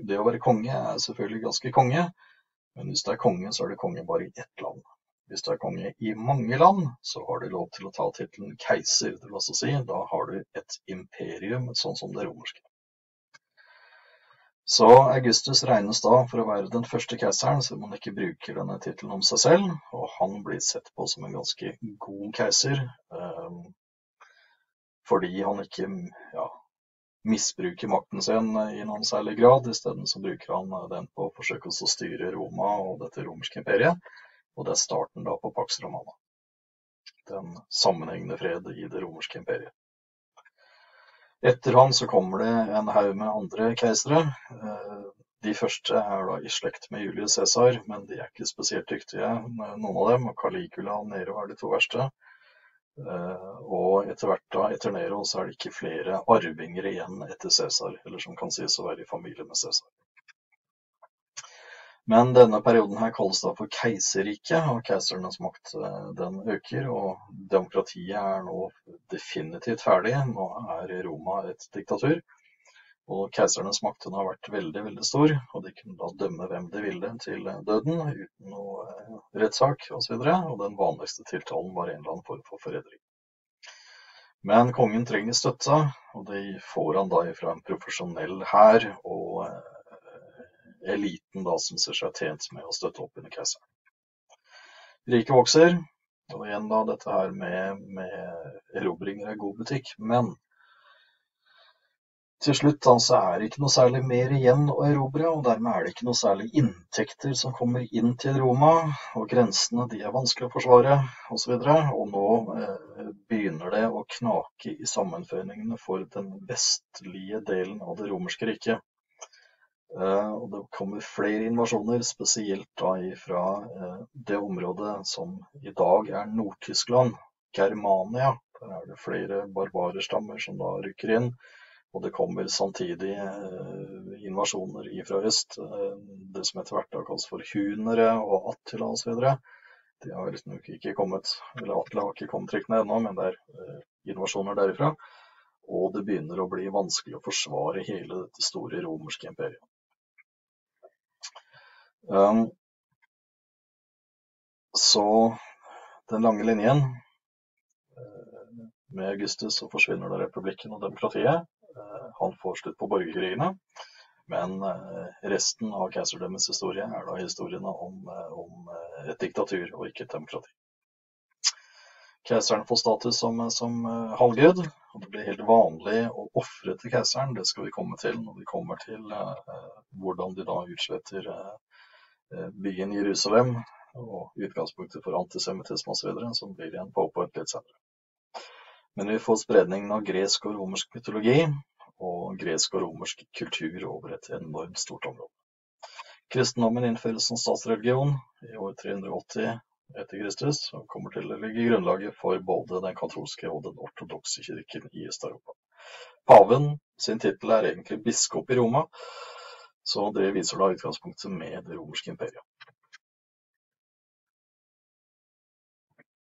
Det å være konge er selvfølgelig ganske konge, men hvis det er konge, så er det konge bare i ett land. Hvis du er konge i mange land, så har du lov til å ta tittelen keiser. Det vil altså si, da har du et imperium, sånn som det romerske. Så Augustus regnes da for å være den første keiseren, så man ikke bruker denne tittelen om seg selv. Og han blir sett på som en ganske god keiser, um, fordi han ikke ja, misbruker makten sin i noen særlig grad. Isteden bruker han den på å forsøke å styre Roma og dette romerske imperiet. Og det er starten da på Pax Romana. Den sammenhengende fred i det romerske imperiet. Etter han så kommer det en haug med andre keisere. Eh, de første er da i slekt med Julius Cæsar, men de er ikke spesielt dyktige, noen av dem. Og Caligula og Nero er de to verste. Eh, og etter hvert da, etter Nero, så er det ikke flere arvinger igjen etter Cæsar, eller som kan sies å være i familie med Cæsar. Men denne perioden her kalles da for keiserriket, og keisernes makt eh, den øker. Og demokratiet er nå definitivt ferdig. Nå er Roma et diktatur. Og keisernes makt har vært veldig veldig stor, og de kunne da dømme hvem de ville til døden uten noe eh, rettssak osv. Og, så og den vanligste tiltalen var en eller annen form for forræderi. Men kongen trenger støtte, og det får han da fra en profesjonell hær og eh, eliten da som ser seg tjent med å støtte opp under keiseren. Riket vokser, og igjen da dette her med, med erobringer er god butikk. Men til slutt altså, er det ikke noe særlig mer igjen å erobre, og dermed er det ikke noe særlig inntekter som kommer inn til Roma. Og grensene de er vanskelig å forsvare osv. Og, så og nå eh, begynner det å knake i sammenføyningene for den vestlige delen av det romerske riket. Eh, og det kommer flere invasjoner, spesielt da fra eh, det området som i dag er Nord-Tyskland, Germania. Der er det flere barbarerstammer som da rykker inn. Og det kommer samtidig eh, invasjoner fra øst. Det som etter hvert kalles for hunere og Attila osv. De har liksom ikke kommet, eller Attila har ikke kommet riktig ned ennå, men det er invasjoner derifra. Og det begynner å bli vanskelig å forsvare hele dette store romerske imperiet. Um, så den lange linjen Med Augustus så forsvinner det republikken og demokratiet. Eh, han får slutt på borgerkrigene. Men eh, resten av keiserdømmets historie er da historiene om, eh, om, et diktatur og ikke et demokrati. Keiseren får status som, som halvgud, og det blir helt vanlig å ofre til keiseren. Det skal vi komme til når vi kommer til hvordan de da utsletter byen Jerusalem og utgangspunktet for antisemittisme osv., som blir igjen påpekt litt senere. Men vi får spredningen av gresk og romersk mytologi og gresk og romersk kultur over et enormt stort område. Kristendommen innføres som statsreligion i år 380 etter Kristus, og kommer til å legge grunnlaget for både den katolske og den ortodokse kirken i Øst-Europa. Paven sin tittel er egentlig biskop i Roma, så det viser da utgangspunktet med det romerske imperiet.